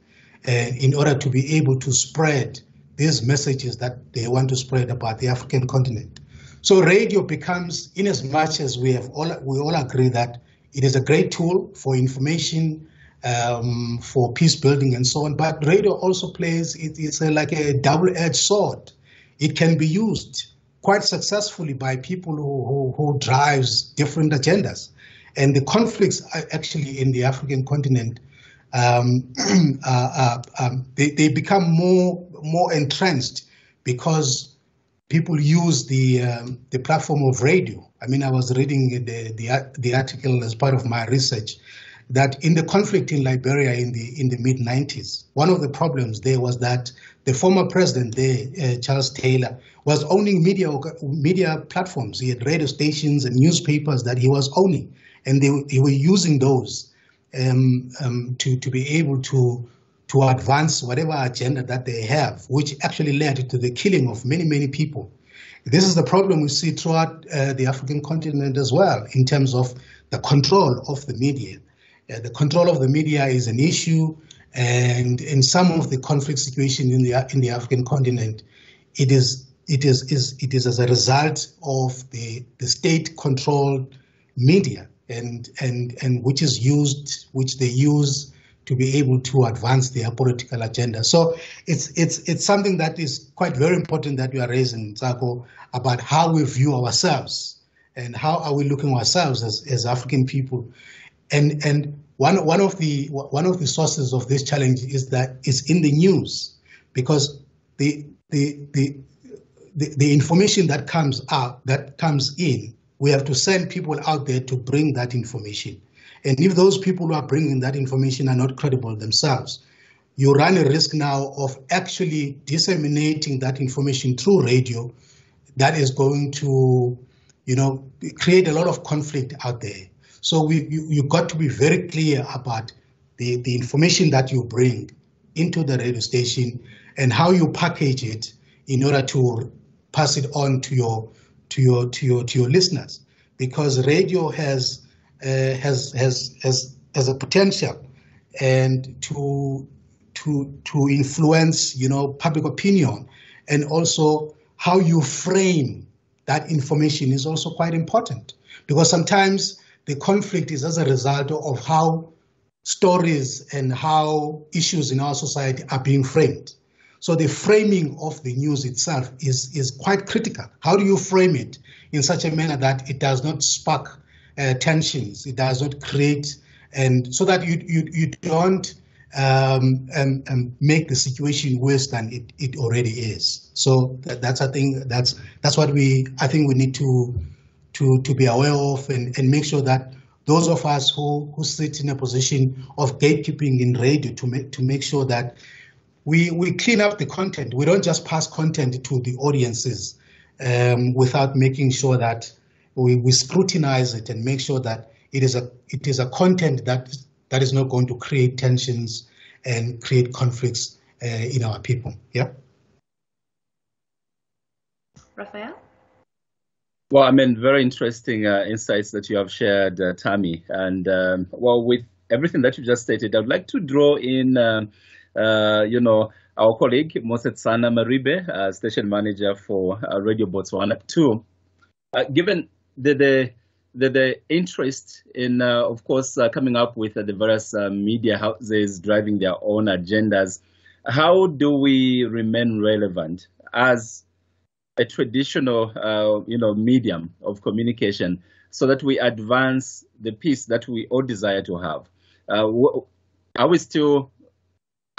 uh, in order to be able to spread these messages that they want to spread about the African continent. So radio becomes, in as much as we have all, we all agree that it is a great tool for information, um, for peace building and so on. But radio also plays, it, it's a, like a double-edged sword it can be used quite successfully by people who, who, who drives different agendas. And the conflicts actually in the African continent, um, uh, uh, um, they, they become more more entrenched because people use the um, the platform of radio. I mean, I was reading the, the the article as part of my research that in the conflict in Liberia in the in the mid 90s, one of the problems there was that the former president there, uh, Charles Taylor, was owning media media platforms. He had radio stations and newspapers that he was owning, and they, they were using those um, um, to to be able to to advance whatever agenda that they have, which actually led to the killing of many many people. This is the problem we see throughout uh, the African continent as well, in terms of the control of the media. Uh, the control of the media is an issue, and in some of the conflict situations in the in the African continent, it is it is, is it is as a result of the the state-controlled media, and and and which is used, which they use to be able to advance their political agenda. So it's it's it's something that is quite very important that we are raising, Zako, about how we view ourselves and how are we looking ourselves as, as African people and and one one of the one of the sources of this challenge is that it's in the news because the the the the, the information that comes out that comes in we have to send people out there to bring that information. And if those people who are bringing that information are not credible themselves you run a risk now of actually disseminating that information through radio that is going to you know create a lot of conflict out there so we, you, you got to be very clear about the, the information that you bring into the radio station and how you package it in order to pass it on to your to your to your to your listeners. Because radio has uh, has has has has a potential and to to to influence you know public opinion and also how you frame that information is also quite important. Because sometimes the conflict is as a result of how stories and how issues in our society are being framed. So the framing of the news itself is, is quite critical. How do you frame it in such a manner that it does not spark uh, tensions, it does not create, and so that you, you, you don't um, and, and make the situation worse than it, it already is. So that, that's I think that's that's what we I think we need to to to be aware of and, and make sure that those of us who, who sit in a position of gatekeeping in radio to make to make sure that we we clean up the content. We don't just pass content to the audiences um, without making sure that we, we scrutinize it and make sure that it is a it is a content that that is not going to create tensions and create conflicts uh, in our people. Yeah. Raphael? Well, I mean, very interesting uh, insights that you have shared, uh, Tammy. And um, well, with everything that you just stated, I'd like to draw in, uh, uh you know, our colleague Mosetsana Maribe, uh, station manager for uh, Radio Botswana, 2. given the, the the, the interest in, uh, of course, uh, coming up with uh, the various uh, media houses driving their own agendas, how do we remain relevant as a traditional, uh, you know, medium of communication, so that we advance the peace that we all desire to have? Uh, are we still,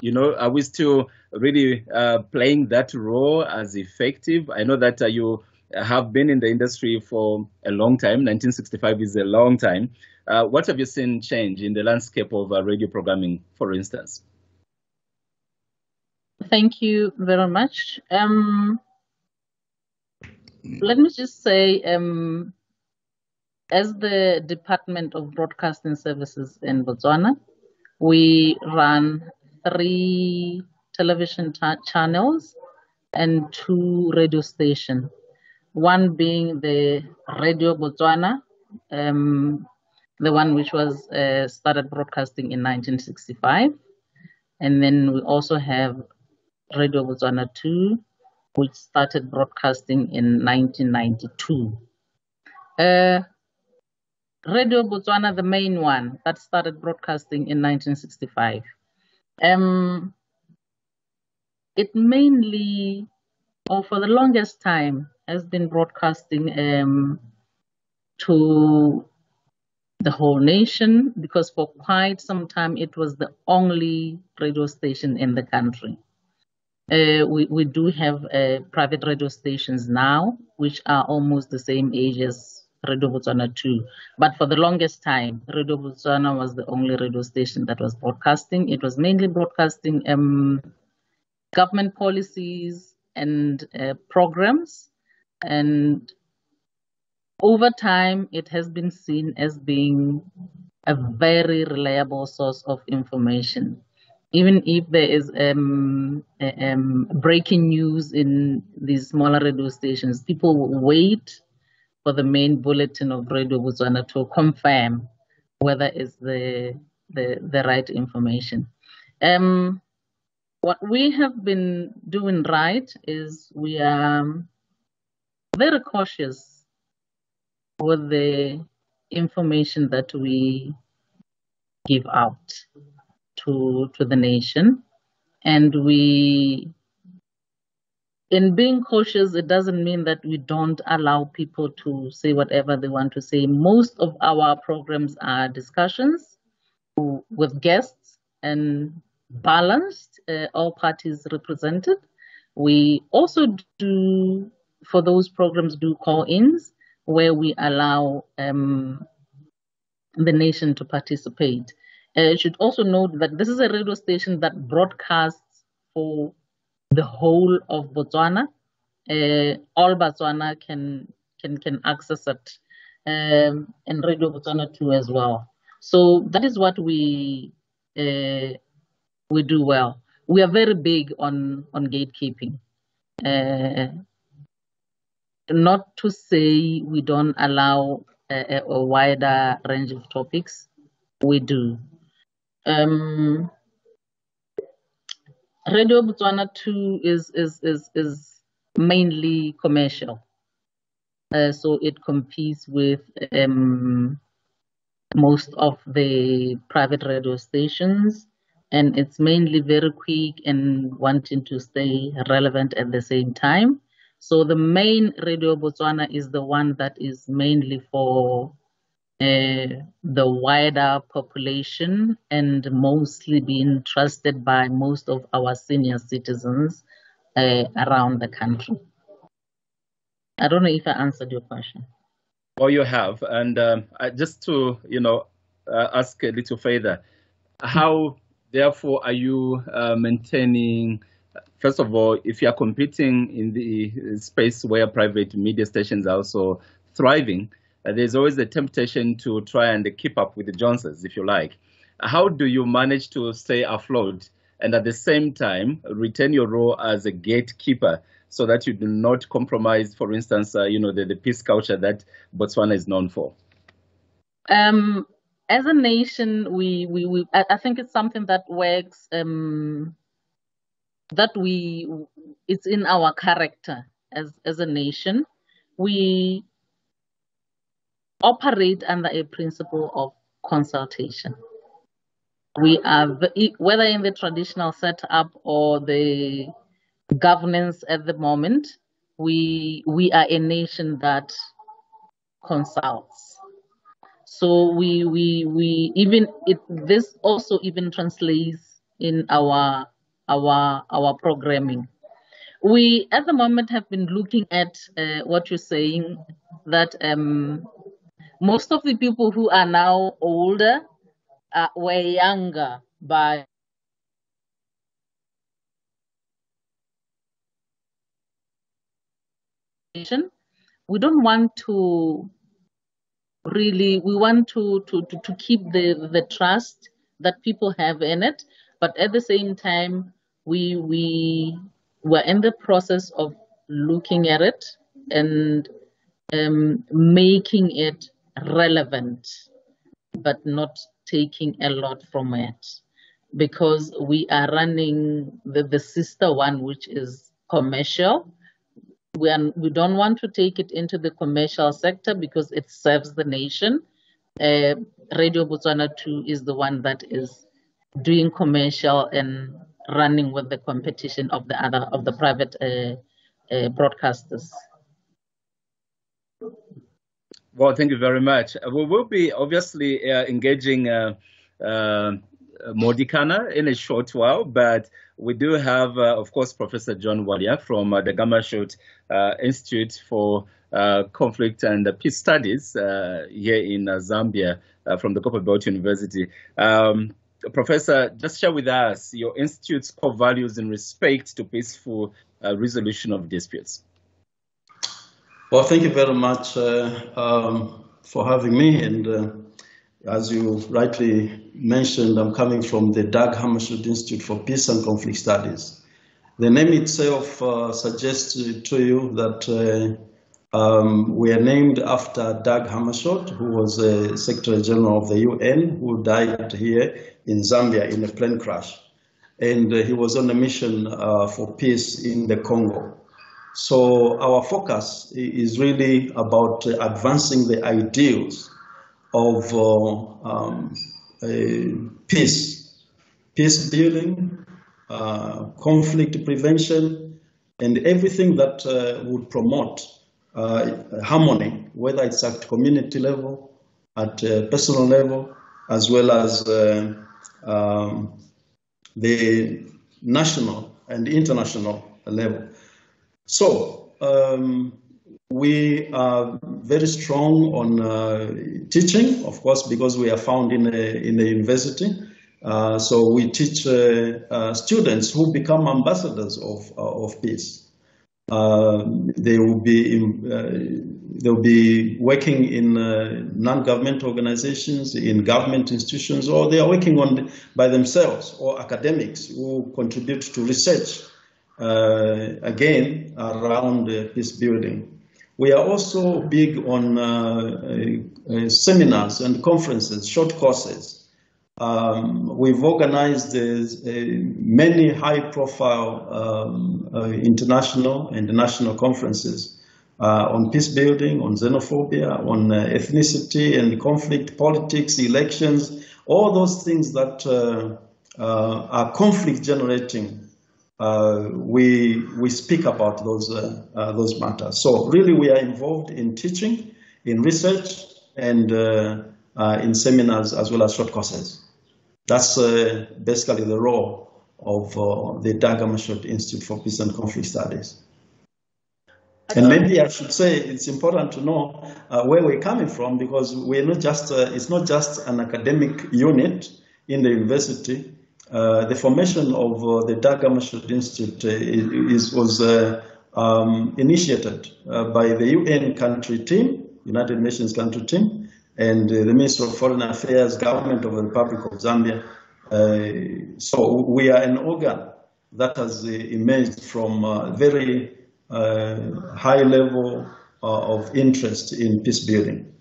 you know, are we still really playing that role as effective? I know that you have been in the industry for a long time. 1965 is a long time. Uh, what have you seen change in the landscape of uh, radio programming, for instance? Thank you very much. Um, let me just say, um, as the Department of Broadcasting Services in Botswana, we run three television channels and two radio stations one being the Radio Botswana, um, the one which was uh, started broadcasting in 1965. And then we also have Radio Botswana 2, which started broadcasting in 1992. Uh, Radio Botswana, the main one that started broadcasting in 1965. Um, it mainly, or for the longest time, has been broadcasting um, to the whole nation because for quite some time it was the only radio station in the country. Uh, we, we do have uh, private radio stations now, which are almost the same age as Radio Botswana 2. But for the longest time, Radio Botswana was the only radio station that was broadcasting. It was mainly broadcasting um, government policies and uh, programs and over time, it has been seen as being a very reliable source of information. Even if there is um, um, breaking news in these smaller radio stations, people wait for the main bulletin of Radio Botswana to confirm whether it's the the, the right information. Um, what we have been doing right is we are very cautious with the information that we give out to to the nation. And we in being cautious it doesn't mean that we don't allow people to say whatever they want to say. Most of our programs are discussions with guests and balanced uh, all parties represented. We also do for those programs do call-ins where we allow um, the nation to participate. Uh, should also note that this is a radio station that broadcasts for the whole of Botswana. Uh, all Botswana can can can access it, um, and Radio Botswana 2 as well. So that is what we uh, we do well. We are very big on on gatekeeping. Uh, not to say we don't allow a, a wider range of topics, we do. Um, Radio Botswana 2 is, is, is, is mainly commercial. Uh, so it competes with um, most of the private radio stations and it's mainly very quick and wanting to stay relevant at the same time. So the main Radio Botswana is the one that is mainly for uh, the wider population and mostly being trusted by most of our senior citizens uh, around the country. I don't know if I answered your question. Well, you have, and um, just to you know uh, ask a little further, how therefore are you uh, maintaining? First of all, if you are competing in the space where private media stations are also thriving, uh, there's always the temptation to try and keep up with the Johnsons, if you like. How do you manage to stay afloat and at the same time retain your role as a gatekeeper so that you do not compromise, for instance, uh, you know, the, the peace culture that Botswana is known for? Um, as a nation, we, we, we I think it's something that works, um, that we, it's in our character as, as a nation. We operate under a principle of consultation. We are, whether in the traditional setup or the governance at the moment, we we are a nation that consults. So we we we even it this also even translates in our our our programming. We at the moment have been looking at uh, what you're saying that um, most of the people who are now older uh, were younger by we don't want to really we want to, to to, to keep the the trust that people have in it. But at the same time we we were in the process of looking at it and um, making it relevant but not taking a lot from it because we are running the, the sister one which is commercial we, are, we don't want to take it into the commercial sector because it serves the nation. Uh, Radio Botswana 2 is the one that is doing commercial and running with the competition of the other of the private uh, uh, broadcasters. Well, thank you very much. Uh, we will be obviously uh, engaging uh, Modikana in a short while, but we do have, uh, of course, Professor John Walia from uh, the Dag Hammarskjöld uh, Institute for uh, Conflict and Peace Studies uh, here in Zambia from the Copperbelt University. Um, Professor, just share with us your institute's core values in respect to peaceful resolution of disputes. Well, thank you very much um, for having me and as you rightly mentioned, I'm coming from the Dag Hammarskjöld Institute for Peace and Conflict Studies. The name itself uh, suggests to you that uh, um, we are named after Dag Hammarskjöld, who was a Secretary General of the UN, who died here in Zambia in a plane crash. And uh, he was on a mission uh, for peace in the Congo. So our focus is really about advancing the ideals of uh, um, peace, peace building, uh, conflict prevention, and everything that uh, would promote harmony, whether it's at community level, at personal level, as well as um, the national and international level. So um, we are very strong on uh, teaching, of course, because we are found in a, in a university. Uh, so we teach uh, uh students who become ambassadors of, uh, of peace. Um, they will be in, uh, they will be working in non-government organizations, in government institutions, or they are working on by themselves, or academics who contribute to research again around peace building. We are also big on uh, uh, seminars and conferences, short courses. Um, we've organized uh, many high-profile um, uh, international and national conferences uh, on peace building, on xenophobia, on uh, ethnicity and conflict, politics, elections, all those things that are conflict generating uh, we we speak about those uh, uh, those matters. So really, we are involved in teaching, in research, and in seminars as well as short courses. That's basically the role of the Dag Institute for Peace and Conflict Studies. And maybe I should say it's important to know uh, where we're coming from because we're not just uh, it's not just an academic unit in the university. Uh, the formation of uh, the Dag Hammarskjöld Institute uh, is, was um, initiated by the UN country team, United Nations country team, and the Minister of Foreign Affairs, Government of the Republic of Zambia. so we are an organ that has emerged from a very high level of interest in peace building.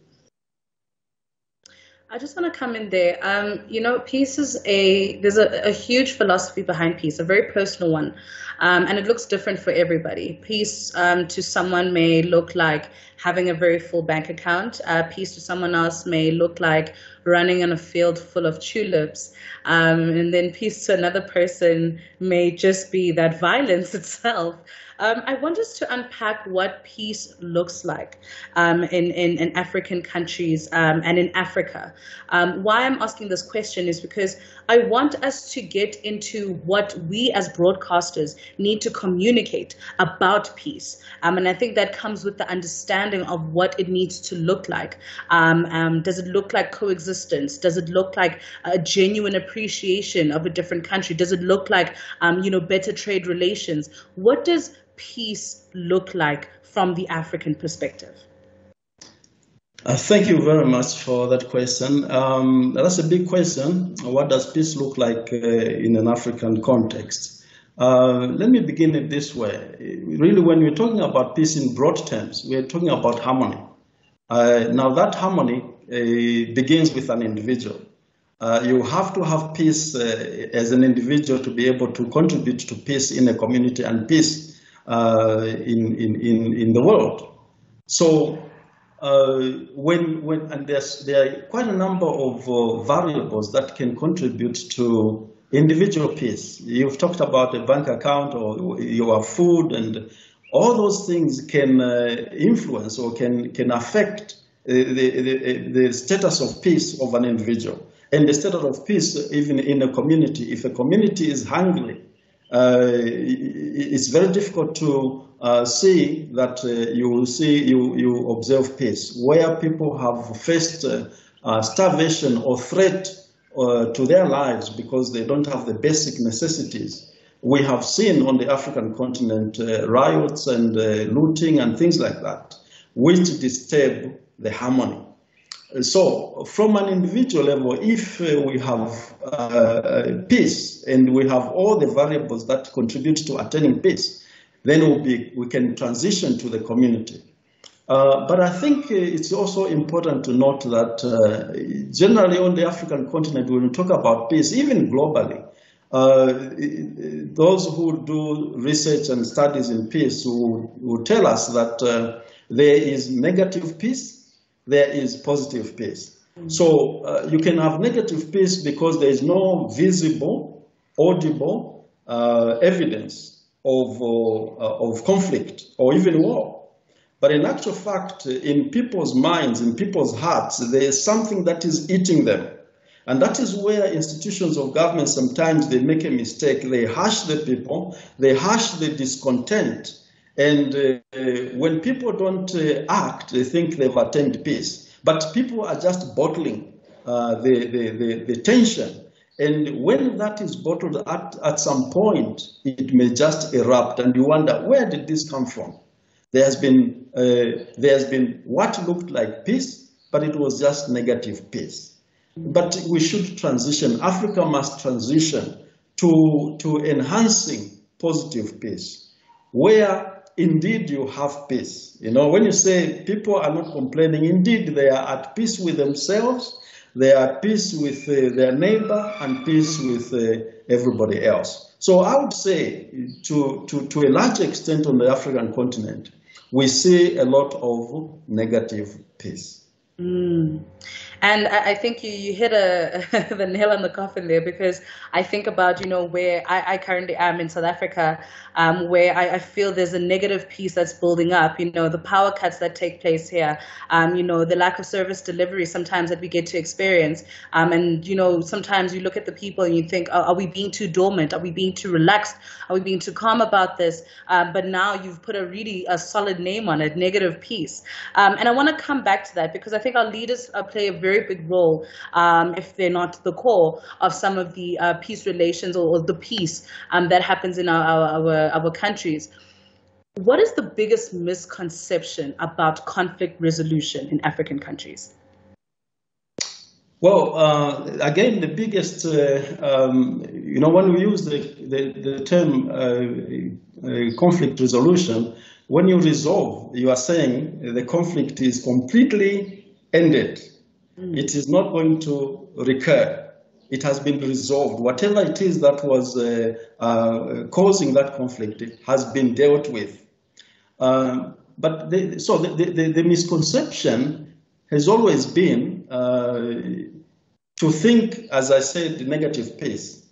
I just want to come in there. Um, you know, peace is a there's a, a, huge philosophy behind peace, a very personal one, um, and it looks different for everybody. Peace um, to someone may look like having a very full bank account. Uh, peace to someone else may look like running in a field full of tulips, um, and then peace to another person may just be that violence itself. Um, I want us to unpack what peace looks like um, in, in, in, African countries um, and in Africa. Um, why I'm asking this question is because I want us to get into what we as broadcasters need to communicate about peace. Um, and I think that comes with the understanding of what it needs to look like. Um, um, does it look like coexistence? Does it look like a genuine appreciation of a different country? Does it look like, you know, better trade relations? What does peace look like from the African perspective? Uh, thank you very much for that question. Um, that's a big question. What does peace look like uh, in an African context? Uh, let me begin it this way. Really, when we're talking about peace in broad terms, we're talking about harmony. Uh, now, that harmony uh, begins with an individual. Uh, you have to have peace as an individual to be able to contribute to peace in a community and peace in, in, in, in the world. So when, when, and there's, there are quite a number of uh, variables that can contribute to individual peace. You've talked about a bank account or your food and all those things can uh, influence or can, can affect the, the, the, status of peace of an individual and the status of peace even in a community. If a community is hungry, uh, it's very difficult to uh, see that uh, you will see you you observe peace where people have faced starvation or threat to their lives because they don't have the basic necessities we have seen on the African continent uh, riots and uh, looting and things like that, which disturb the harmony. So, from an individual level, if uh, we have uh, peace and we have all the variables that contribute to attaining peace, then we'll be, we can transition to the community. Uh, but I think uh, it's also important to note that uh, generally on the African continent, when we talk about peace, even globally, uh, those who do research and studies in peace will, will tell us that there is negative peace there is positive peace. So uh, you can have negative peace because there is no visible, audible uh, evidence of, uh, of conflict or even war. But in actual fact, in people's minds, in people's hearts, there is something that is eating them. And that is where institutions of government sometimes they make a mistake. They hush the people, they hush the discontent, and uh, when people don't uh, act, they think they've attained peace. But people are just bottling uh, the, the, the, the, tension. And when that is bottled at, at some point, it may just erupt. And you wonder, where did this come from? There has been, uh, there has been what looked like peace, but it was just negative peace. But we should transition. Africa must transition to, to enhancing positive peace, where indeed you have peace. You know, when you say people are not complaining, indeed they are at peace with themselves, they are peace with uh, their neighbor, and peace with uh, everybody else. So I would say, to, to, to a large extent on the African continent, we see a lot of negative peace. Mm. And I, think you, you hit a, the nail on the coffin there because I think about, you know, where I, I currently am in South Africa, um, where I, I, feel there's a negative peace that's building up, you know, the power cuts that take place here, um, you know, the lack of service delivery sometimes that we get to experience. Um, and, you know, sometimes you look at the people and you think, are we being too dormant? Are we being too relaxed? Are we being too calm about this? Um, but now you've put a really a solid name on it, negative peace. Um, and I want to come back to that because I think our leaders uh, play a very big role, um, if they're not the core, of some of the uh, peace relations or, or the peace um, that happens in our, our, our countries. What is the biggest misconception about conflict resolution in African countries? Well, uh, again, the biggest, uh, um, you know, when we use the, the, the term uh, uh conflict resolution, when you resolve, you are saying the conflict is completely ended. Mm. It is not going to recur. It has been resolved. Whatever it is that was uh, uh, causing that conflict has been dealt with. Um, but the, so the, the, the, misconception has always been uh, to think, as I said, the negative peace,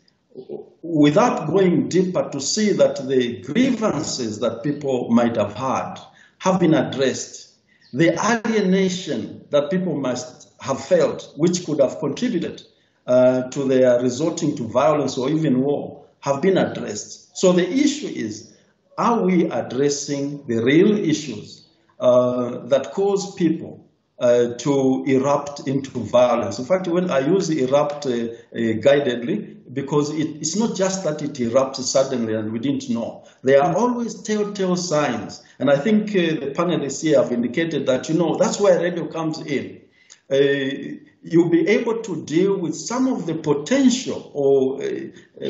without going deeper to see that the grievances that people might have had have been addressed. The alienation that people must have failed, which could have contributed uh, to their resorting to violence or even war, have been addressed. So the issue is, are we addressing the real issues uh, that cause people uh, to erupt into violence. In fact, when I use erupt uh, uh, guidedly, because it, it's not just that it erupts suddenly and we didn't know. There are always telltale signs. And I think uh, the panelists here have indicated that, you know, that's where radio comes in. Uh, you'll be able to deal with some of the potential or uh, uh,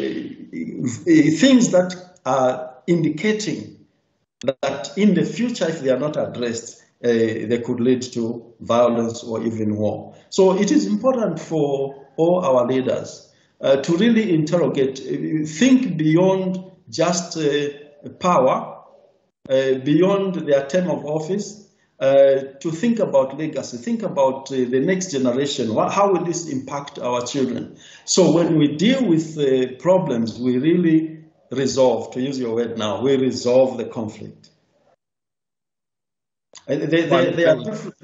things that are indicating that in the future, if they are not addressed, uh, they could lead to violence or even war. So it is important for all our leaders uh, to really interrogate, uh, think beyond just power, beyond their term of office, uh, to think about legacy, think about uh, the next generation. What, how will this impact our children? So when we deal with uh, problems, we really resolve, to use your word now, we resolve the conflict. They, they, they are different.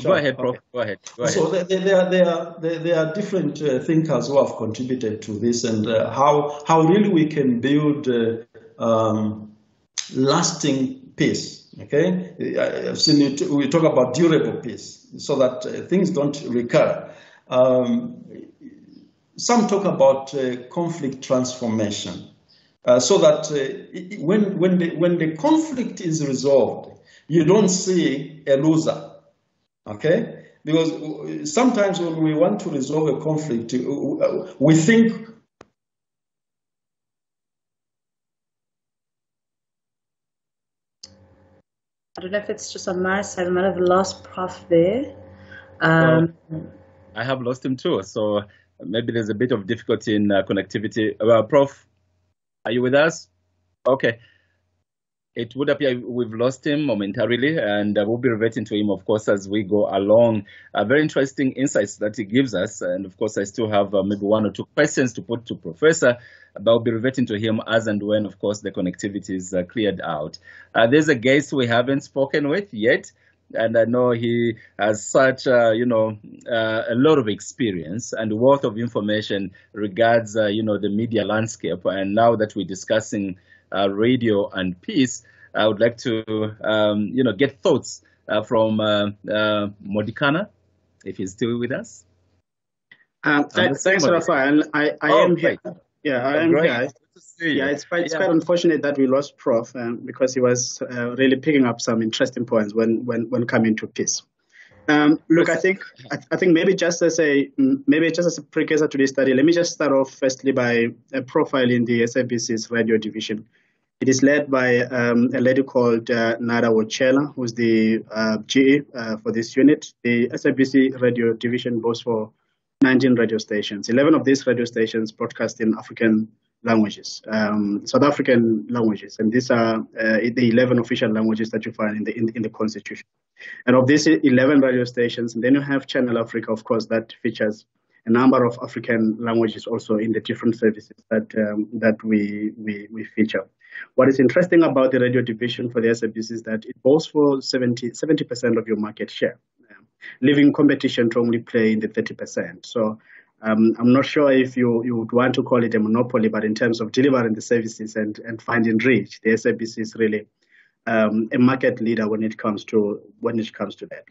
Go ahead, Prof. Go ahead. Go ahead. So there, are, there, are, there are different uh, thinkers who have contributed to this and uh, how, how really we can build uh, um, lasting peace Okay, I've seen it. We talk about durable peace, so that uh, things don't recur. Um, some talk about uh, conflict transformation, uh, so that uh, when when the when the conflict is resolved, you don't see a loser. Okay, because uh, sometimes when we want to resolve a conflict, uh, we think don't know if it's just on my side. I might have lost Prof there. Um, well, I have lost him too. So maybe there's a bit of difficulty in uh, connectivity. Uh, Prof, are you with us? Okay. It would appear we've lost him momentarily, and uh, we'll be reverting to him, of course, as we go along. Uh, very interesting insights that he gives us, and of course, I still have uh, maybe one or two questions to put to Professor but I'll be reverting to him as and when, of course, the connectivity is uh, cleared out. Uh, there's a guest we haven't spoken with yet, and I know he has such, uh, you know, uh, a lot of experience and wealth of information regards, uh, you know, the media landscape. And now that we're discussing radio and peace, I would like to, um, you know, get thoughts from Modikana, if he's still with us. thanks, Raphael. I, I oh, am here. Yeah, I am here. Yeah, it's quite, it's yeah. quite unfortunate that we lost Prof um, because he was uh, really picking up some interesting points when when, when coming to peace. Um, look, I think I, think maybe just as a maybe just as a precursor to this study, let me just start off firstly by uh, profiling the SABC's radio division. It is led by um, a lady called uh, Nada Wotshela, who's the uh, GE uh, for this unit. The SABC radio division boasts for 19 radio stations. 11 of these radio stations broadcast in African languages, um, South African languages, and these are uh, the 11 official languages that you find in the in, in, the constitution. And of these 11 radio stations, and then you have Channel Africa, of course, that features a number of African languages also in the different services that um, that we, we we feature. What is interesting about the radio division for the SABC is that it boasts for 70 percent of your market share, um, leaving competition to only play in the 30%. So um, I'm not sure if you, you would want to call it a monopoly, but in terms of delivering the services and, and finding reach, the SABC is really um, a market leader when it comes to when it comes to that.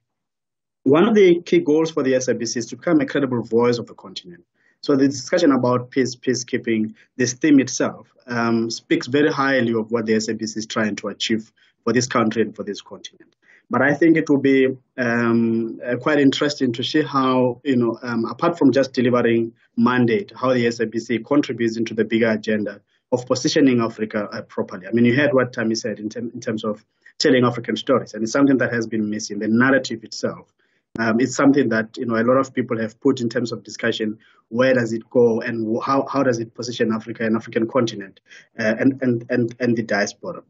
One of the key goals for the SABC is to become a credible voice of the continent. So the discussion about peace, peacekeeping, this theme itself, um, speaks very highly of what the SABC is trying to achieve for this country and for this continent. But I think it will be um, uh, quite interesting to see how, you know, um, apart from just delivering mandate, how the SABC contributes into the bigger agenda of positioning Africa uh, properly. I mean, you heard what Tammy said in, in, terms of telling African stories, and it's something that has been missing. The narrative itself um, it's something that you know a lot of people have put in terms of discussion. Where does it go, and how how does it position Africa and African continent, uh, and and and and the diaspora?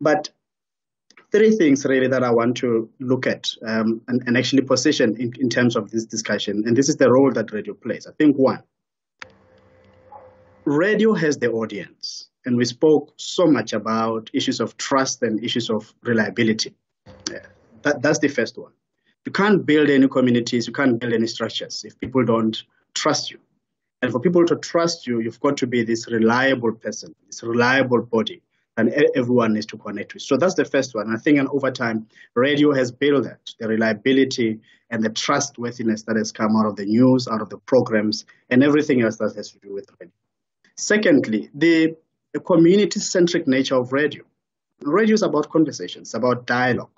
But three things really that I want to look at um, and, and actually position in, in terms of this discussion, and this is the role that radio plays. I think one, radio has the audience, and we spoke so much about issues of trust and issues of reliability. Yeah, that, that's the first one you can't build any communities, you can't build any structures if people don't trust you. And for people to trust you, you've got to be this reliable person, this reliable body, and everyone needs to connect with. So that's the first one. I think, and over time, radio has built that the reliability and the trustworthiness that has come out of the news, out of the programs, and everything else that has to do with radio. Secondly, the, the community-centric nature of radio. Radio is about conversations, about dialogue.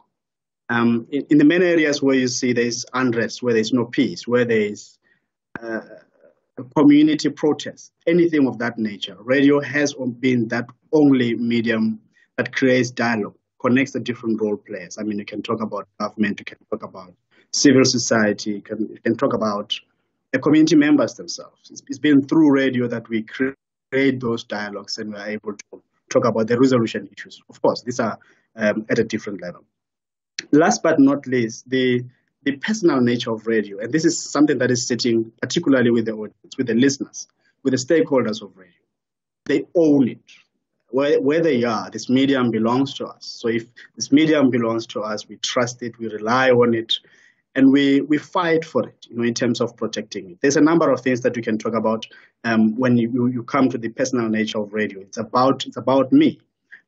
Um, in, in, the many areas where you see there's unrest, where there's no peace, where there's uh, community protest, anything of that nature, radio has been that only medium that creates dialogue, connects the different role players. I mean, you can talk about government, you can talk about civil society, you can, you can talk about the community members themselves. It's, it's been through radio that we create those dialogues and we're able to talk about the resolution issues. Of course, these are um, at a different level. Last but not least, the the personal nature of radio, and this is something that is sitting particularly with the audience, with the listeners, with the stakeholders of radio. They own it. Where, where they are, this medium belongs to us. So if this medium belongs to us, we trust it, we rely on it, and we, we fight for it, you know, in terms of protecting it. There's a number of things that we can talk about um, when you, you come to the personal nature of radio. It's about it's about me.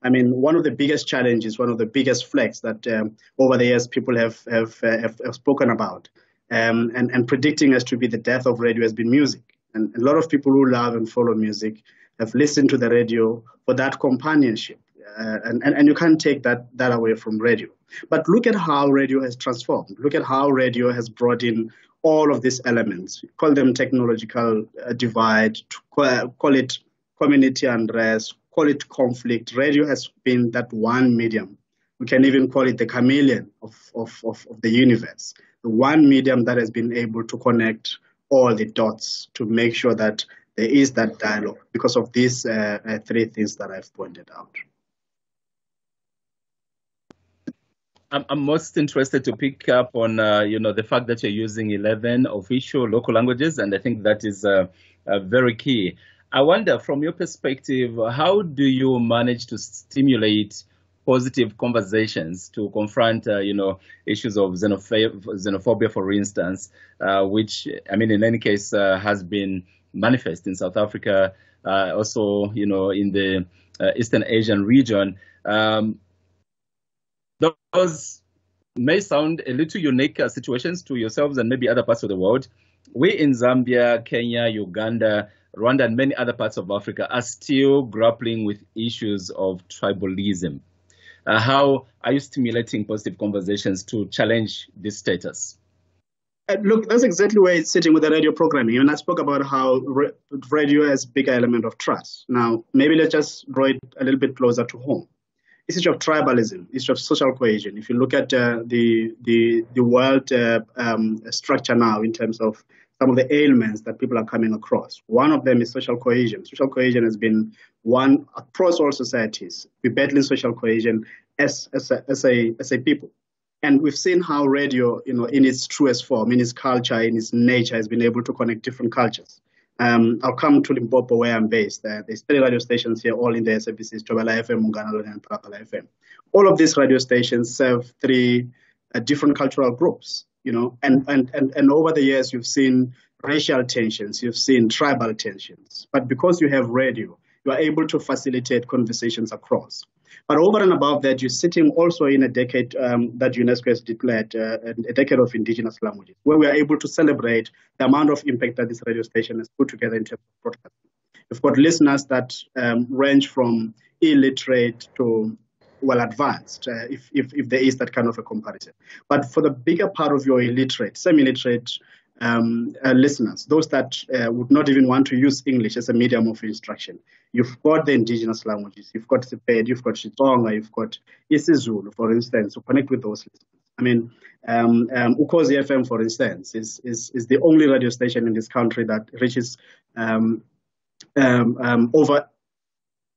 I mean, one of the biggest challenges, one of the biggest flags that um, over the years people have have, uh, have, have, spoken about um, and, and predicting as to be the death of radio has been music. And a lot of people who love and follow music have listened to the radio for that companionship. Uh, and, and, and you can't take that, that away from radio. But look at how radio has transformed. Look at how radio has brought in all of these elements. Call them technological uh, divide, call, call it community unrest, call it conflict. Radio has been that one medium. We can even call it the chameleon of, of, of, of the universe, the one medium that has been able to connect all the dots to make sure that there is that dialogue because of these uh, uh, three things that I've pointed out. I'm, most interested to pick up on, uh, you know, the fact that you're using 11 official local languages, and I think that is uh, uh very key. I wonder, from your perspective, how do you manage to stimulate positive conversations to confront, uh, you know, issues of xenophobia, xenophobia for instance, uh, which, I mean, in any case, uh, has been manifest in South Africa, uh, also, you know, in the uh, Eastern Asian region. Um, those may sound a little unique uh, situations to yourselves and maybe other parts of the world. We in Zambia, Kenya, Uganda, Rwanda and many other parts of Africa are still grappling with issues of tribalism. Uh, how are you stimulating positive conversations to challenge this status? Uh, look, that's exactly where it's sitting with the radio programming. And I spoke about how radio has a bigger element of trust. Now, maybe let's just draw it a little bit closer to home. Issue of tribalism, issue of social cohesion. If you look at uh, the the the world uh, um, structure now in terms of some of the ailments that people are coming across, one of them is social cohesion. Social cohesion has been one across all societies. We're battling social cohesion as as a, as a as a people. And we've seen how radio, you know, in its truest form, in its culture, in its nature, has been able to connect different cultures. Um, I'll come to Limpopo, where I'm based. Uh, there's three radio stations here, all in the SABCs, Thobela FM, Munghana and Phalaphala FM. All of these radio stations serve three uh, different cultural groups, you know, and, and, and, and over the years, you've seen racial tensions, you've seen tribal tensions. But because you have radio, you are able to facilitate conversations across. But over and above that, you're sitting also in a decade um, that UNESCO has declared uh, a decade of indigenous languages, where we are able to celebrate the amount of impact that this radio station has put together in terms of broadcasting. We've got listeners that um, range from illiterate to well advanced, uh, if, if, if there is that kind of a comparison. But for the bigger part of your illiterate, semi-literate um, uh, listeners, those that uh, would not even want to use English as a medium of instruction. You've got the indigenous languages, you've got Sepedi, you've got Xitsonga, you've got isiZulu, for instance, to connect with those listeners. I mean, um, um, Ukhozi FM, for instance, is, is, is the only radio station in this country that reaches um, um, um over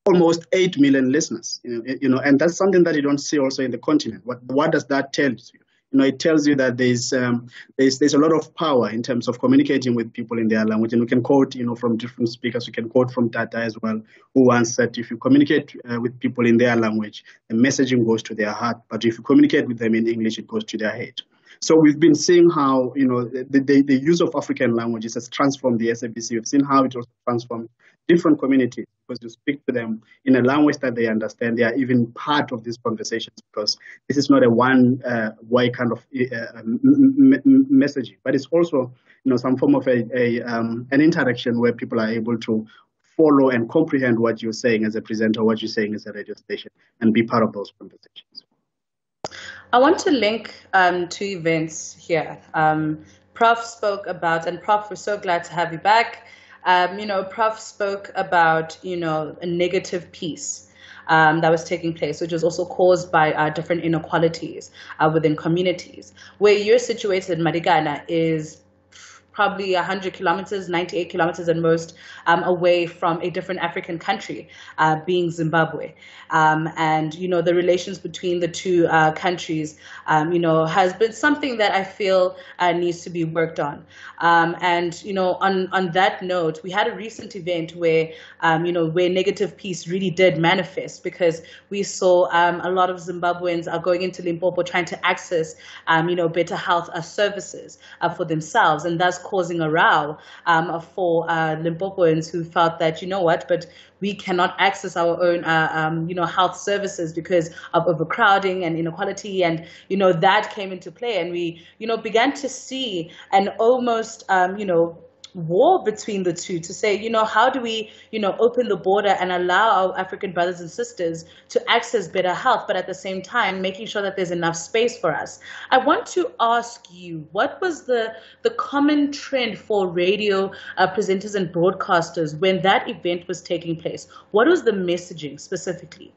almost 8 million listeners, you know, you know, and that's something that you don't see also in the continent. What, what does that tell you? You know, it tells you that there's um, there's there's a lot of power in terms of communicating with people in their language. And we can quote, you know, from different speakers. We can quote from Tata as well, who once said, if you communicate uh, with people in their language, the messaging goes to their heart. But if you communicate with them in English, it goes to their head. So we've been seeing how you know the, the, the use of African languages has transformed the SABC. We've seen how it also transformed different communities because you speak to them in a language that they understand. They are even part of these conversations because this is not a one uh, way kind of uh, messaging, but it's also you know some form of a, a um, an interaction where people are able to follow and comprehend what you're saying as a presenter, what you're saying as a radio station, and be part of those conversations. I want to link um, two events here. Um, Prof spoke about, and Prof, we're so glad to have you back. Um, you know, Prof spoke about, you know, a negative peace. Um, that was taking place, which was also caused by uh, different inequalities uh, within communities. Where you're situated, Marikana, is probably 100 kilometers, 98 kilometers at most, um, away from a different African country, uh, being Zimbabwe. Um, and, you know, the relations between the two uh, countries, um, you know, has been something that I feel uh, needs to be worked on. Um, and, you know, on, on that note, we had a recent event where, um, you know, where negative peace really did manifest because we saw um, a lot of Zimbabweans are going into Limpopo trying to access, you know, better health uh, services uh, for themselves. And that's causing a row um, for uh, Limpopoans who felt that, you know what, but we cannot access our own, uh, um, you know, health services because of overcrowding and inequality. And, you know, that came into play. And we, you know, began to see an almost, um, you know, war between the two to say, you know, how do we, you know, open the border and allow our African brothers and sisters to access better health, but at the same time making sure that there's enough space for us. I want to ask you, what was the the common trend for radio uh, presenters and broadcasters when that event was taking place? What was the messaging specifically?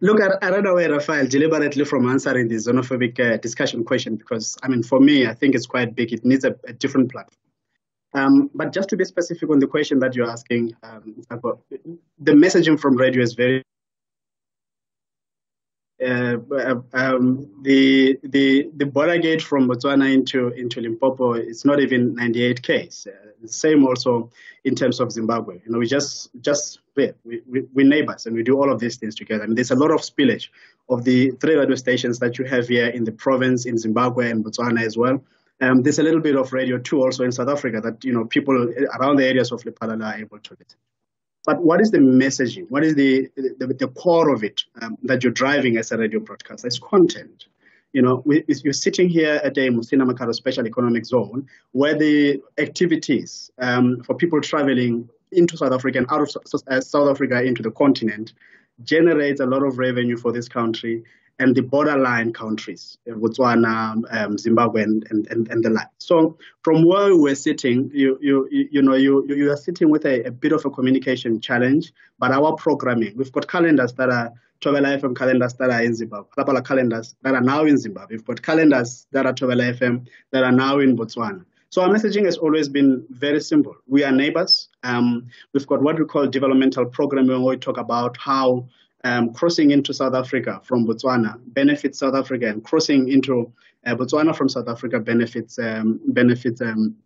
Look, I, I know where Raphael deliberately from answering the xenophobic uh, discussion question because, I mean, for me, I think it's quite big. It needs a, a different platform. Um, but just to be specific on the question that you're asking, um, the messaging from radio is very uh, um, the the the border gate from Botswana into into Limpopo is not even 98 k's. Uh, same also in terms of Zimbabwe. You know, we just just we, we we neighbors and we do all of these things together. I mean, there's a lot of spillage of the three radio stations that you have here in the province in Zimbabwe and Botswana as well. Um, there's a little bit of Radio 2 also in South Africa that you know people around the areas of Lephalale are able to listen. But what is the messaging? What is the the, the core of it um, that you're driving as a radio broadcaster? It's content. You know, we, you're sitting here at a Musina Makhado Special Economic Zone where the activities um, for people traveling into South Africa and out of South Africa into the continent generates a lot of revenue for this country and the borderline countries, Botswana, um, Zimbabwe, and, and, and, the like. So from where we're sitting, you, you, you know, you, you are sitting with a, a bit of a communication challenge, but our programming, we've got calendars that are Thobela FM calendars that are in Zimbabwe, Lapala calendars that are now in Zimbabwe. We've got calendars that are Thobela FM that are now in Botswana. So our messaging has always been very simple. We are neighbors. Um, we've got what we call developmental programming where we talk about how um, crossing into South Africa from Botswana benefits South Africa, and crossing into uh, Botswana from South Africa benefits um, benefits um,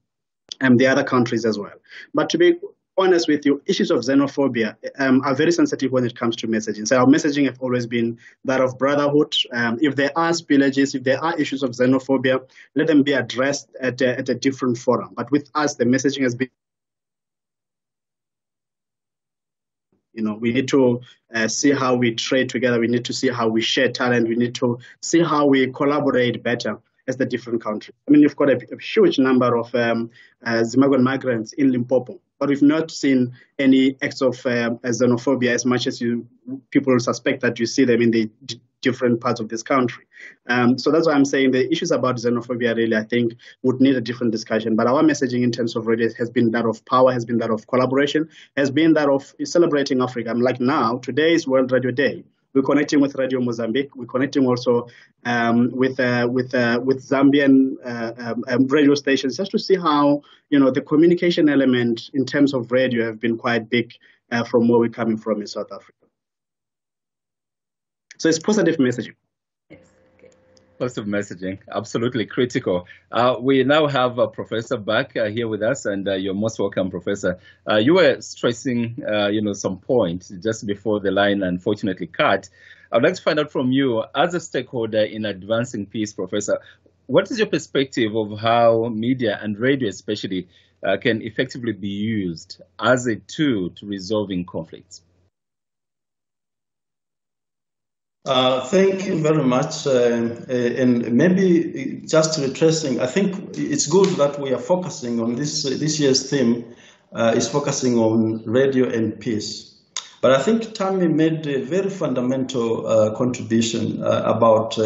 um, the other countries as well. But to be honest with you, issues of xenophobia um, are very sensitive when it comes to messaging. So our messaging have always been that of brotherhood. Um, if there are spillages, if there are issues of xenophobia, let them be addressed at a, at a different forum. But with us, the messaging has been You know, we need to uh, see how we trade together. We need to see how we share talent. We need to see how we collaborate better as the different countries. I mean, you've got a, a huge number of um, uh, Zimbabwean migrants in Limpopo, but we've not seen any acts of uh, xenophobia as much as you people suspect that you see them in the different parts of this country. Um, so that's why I'm saying the issues about xenophobia really, I think, would need a different discussion. But our messaging in terms of radio has been that of power, has been that of collaboration, has been that of celebrating Africa. I'm like now, today is World Radio Day. We're connecting with Radio Mozambique. We're connecting also um, with uh, with uh, with Zambian uh, um, um, radio stations just to see how you know the communication element in terms of radio have been quite big uh, from where we're coming from in South Africa. So it's positive messaging. Positive messaging, absolutely critical. Uh, we now have uh, Professor back uh, here with us, and uh, you're most welcome, Professor. Uh, you were stressing, you know, some points just before the line unfortunately cut. I'd like to find out from you, as a stakeholder in advancing peace, Professor, what is your perspective of how media and radio, especially, can effectively be used as a tool to resolving conflicts? Uh, thank you very much. Uh, uh, and maybe just retracing, I think it's good that we are focusing on this. Uh, this year's theme uh, is focusing on radio and peace. But I think Tammy made a very fundamental uh, contribution about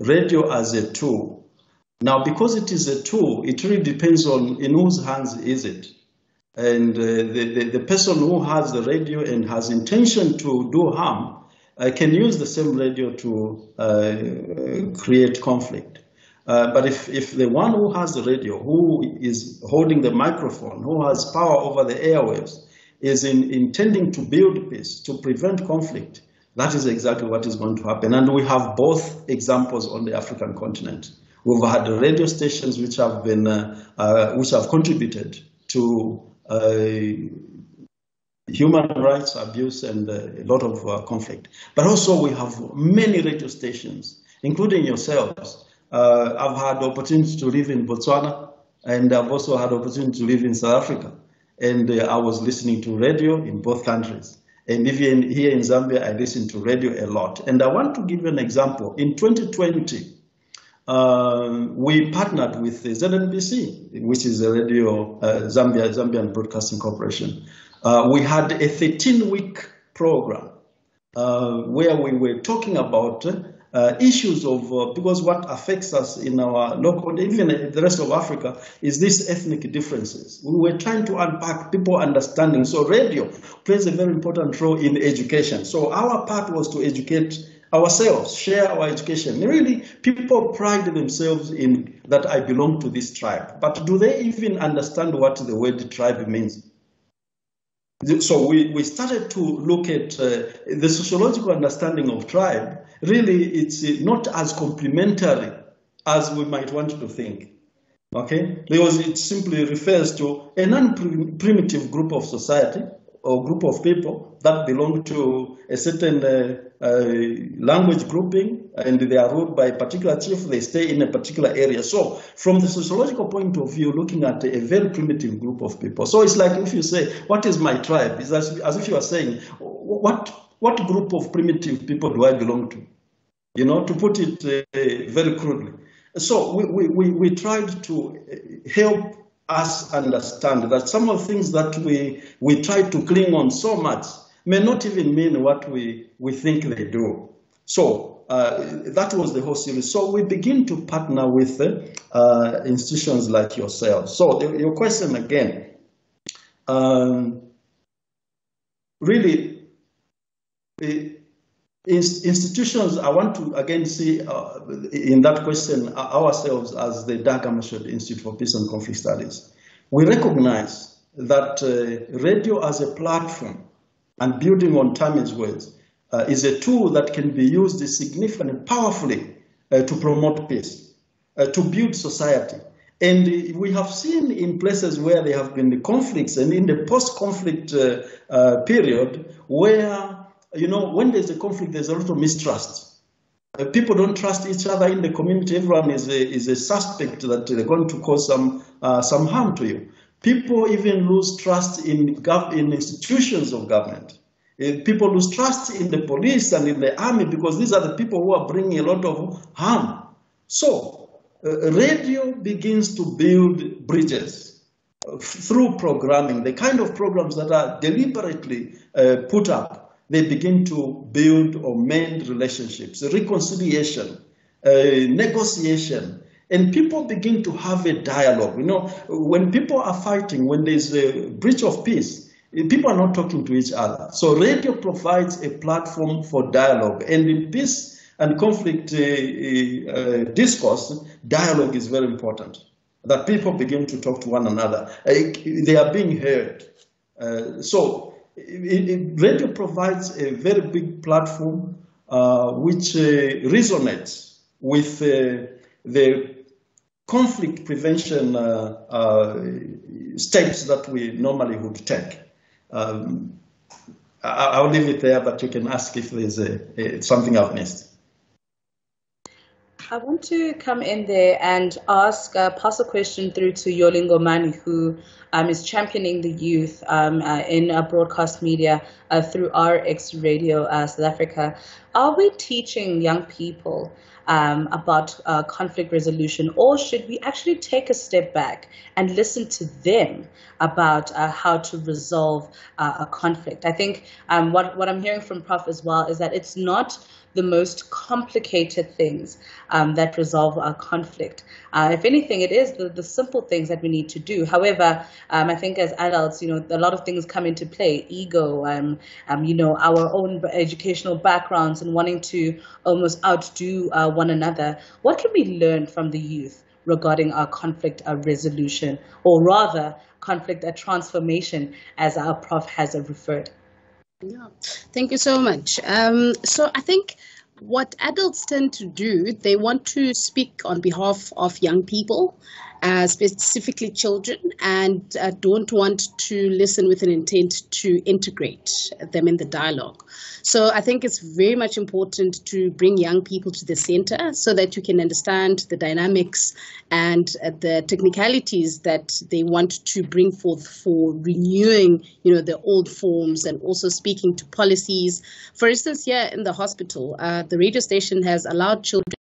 radio as a tool. Now, because it is a tool, it really depends on in whose hands is it. And the, the, the person who has the radio and has intention to do harm I can use the same radio to uh, create conflict. Uh, but if, if the one who has the radio, who is holding the microphone, who has power over the airwaves, is in, intending to build peace, to prevent conflict, that is exactly what is going to happen. And we have both examples on the African continent. We've had radio stations which have been, uh, uh which have contributed to uh, human rights abuse and uh, a lot of uh, conflict. But also we have many radio stations, including yourselves. Uh, I've had opportunity to live in Botswana and I've also had opportunity to live in South Africa. And uh, I was listening to radio in both countries. And even here in Zambia, I listen to radio a lot. And I want to give you an example. In 2020, uh, we partnered with ZNBC, which is a radio, uh, Zambia, Zambian Broadcasting Corporation. Uh, we had a 13 week program uh, where we were talking about uh, issues of, uh, because what affects us in our local, even the rest of Africa, is these ethnic differences. We were trying to unpack people understanding. So radio plays a very important role in education. So our part was to educate ourselves, share our education. Really, people pride themselves in that I belong to this tribe. But do they even understand what the word tribe means? So we, we started to look at uh, the sociological understanding of tribe. Really, it's uh, not as complementary as we might want to think. Okay, because it simply refers to a non-primitive group of society or group of people that belong to a certain uh, uh, language grouping and they are ruled by a particular chief, they stay in a particular area. So from the sociological point of view, looking at a very primitive group of people. So it's like if you say, what is my tribe? It's as, as if you are saying, what, what group of primitive people do I belong to? You know, to put it uh, very crudely. So we, we, we tried to help us understand that some of the things that we, we try to cling on so much may not even mean what we, we think they do. So uh, that was the whole series. So we begin to partner with uh, institutions like yourselves. So your question again, um, really, institutions, I want to again see uh, in that question ourselves as the Dag Hammarskjöld Institute for Peace and Conflict Studies. We recognize that uh, radio as a platform and building on Tammy's words uh, is a tool that can be used significantly, powerfully uh, to promote peace, uh, to build society. And we have seen in places where there have been conflicts and in the post-conflict uh, uh, period where, you know, when there's a conflict, there's a lot of mistrust. Uh, people don't trust each other in the community. Everyone is a, is a suspect that they're going to cause some, some harm to you. People even lose trust in, gov- in institutions of government. Uh, people lose trust in the police and in the army because these are the people who are bringing a lot of harm. So, uh, radio begins to build bridges uh, through programming, the kind of programs that are deliberately uh, put up. They begin to build or mend relationships, reconciliation, uh, negotiation, and people begin to have a dialogue. You know, when people are fighting, when there's a breach of peace, people are not talking to each other. So radio provides a platform for dialogue. And in peace and conflict uh, uh, discourse, dialogue is very important. That people begin to talk to one another. Uh, they are being heard. Uh, so it, it, radio provides a very big platform uh, which uh, resonates with the conflict prevention steps that we normally would take. Um, I, will leave it there, but you can ask if there's a, a, something I've missed. I want to come in there and ask, uh, pass a question through to Yoli Ngomane, who um, is championing the youth um, uh, in uh, broadcast media uh, through RX Radio uh, South Africa. Are we teaching young people um, about uh, conflict resolution, or should we actually take a step back and listen to them about uh, how to resolve a conflict? I think um, what, what I'm hearing from Prof as well is that it's not the most complicated things um, that resolve our conflict. Uh, if anything, it is the, the simple things that we need to do. However, um, I think as adults, you know, a lot of things come into play: ego, um, um you know, our own educational backgrounds, and wanting to almost outdo uh, one another. What can we learn from the youth regarding our conflict uh, resolution, or rather, conflict uh, transformation, as our prof has referred? Yeah, thank you so much. Um, so I think what adults tend to do, they want to speak on behalf of young people uh, specifically children, and uh, don't want to listen with an intent to integrate them in the dialogue. So I think it's very much important to bring young people to the center so that you can understand the dynamics and uh, the technicalities that they want to bring forth for renewing, you know, the old forms and also speaking to policies. For instance, here in the hospital, uh, the radio station has allowed children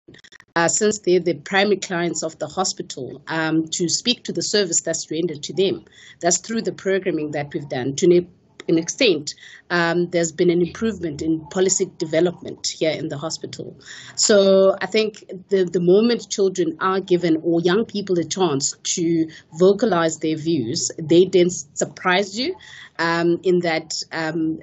uh, since they're the primary clients of the hospital, um, to speak to the service that's rendered to them. That's through the programming that we've done. To an extent, um, there's been an improvement in policy development here in the hospital. So I think the, the moment children are given or young people a chance to vocalize their views, they then surprise you um, in that um,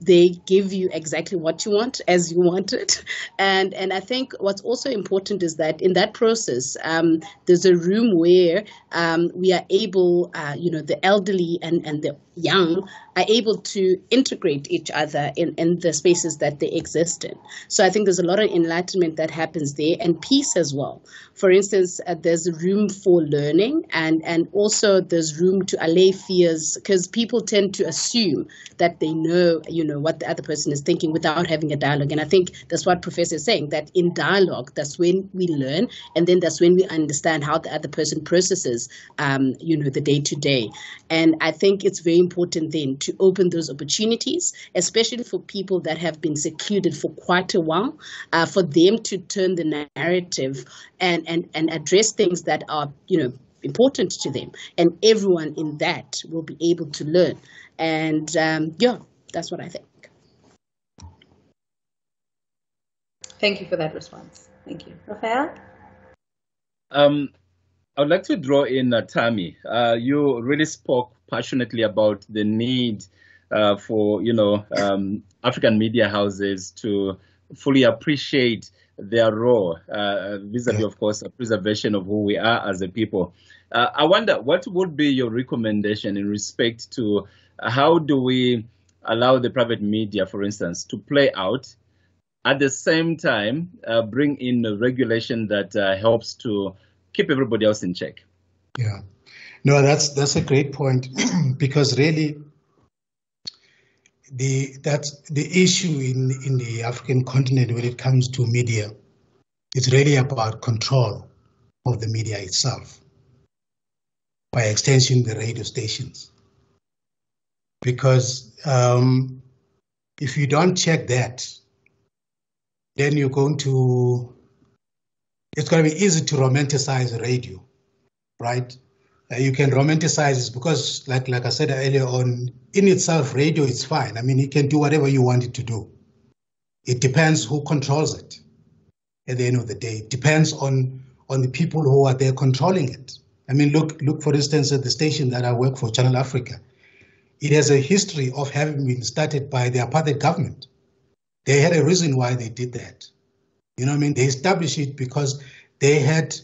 they give you exactly what you want as you want it and and i think what's also important is that in that process um, there's a room where um, we are able uh, you know the elderly and and the young are able to integrate each other in, in the spaces that they exist in. So I think there's a lot of enlightenment that happens there and peace as well. For instance, uh, there's room for learning and, and also there's room to allay fears because people tend to assume that they know, you know, what the other person is thinking without having a dialogue. And I think that's what Professor is saying, that in dialogue, that's when we learn and then that's when we understand how the other person processes, um, you know, the day to day. And I think it's very important then to open those opportunities, especially for people that have been secluded for quite a while, uh, for them to turn the narrative and, and, and address things that are, you know, important to them. And everyone in that will be able to learn. And um, yeah, that's what I think. Thank you for that response. Thank you. Rafael? Um, I would like to draw in uh, Tammy. Uh, you really spoke passionately about the need uh, for, you know, um, African media houses to fully appreciate their role uh, vis-a-vis, of course, the preservation of who we are as a people. Uh, I wonder what would be your recommendation in respect to how do we allow the private media, for instance, to play out at the same time uh, bring in a regulation that uh, helps to keep everybody else in check. Yeah, no, that's that's a great point because really the that's the issue in in the African continent when it comes to media. It's really about control of the media itself. By extension, the radio stations. Because um, if you don't check that, then you're going to, it's going to be easy to romanticize radio, right? Uh, you can romanticize it because, like, like I said earlier on, in itself, radio is fine. I mean, it can do whatever you want it to do. It depends who controls it at the end of the day. It depends on, on the people who are there controlling it. I mean, look, look, for instance, at the station that I work for, Channel Africa. It has a history of having been started by the apartheid government. They had a reason why they did that. You know what I mean? They established it because they had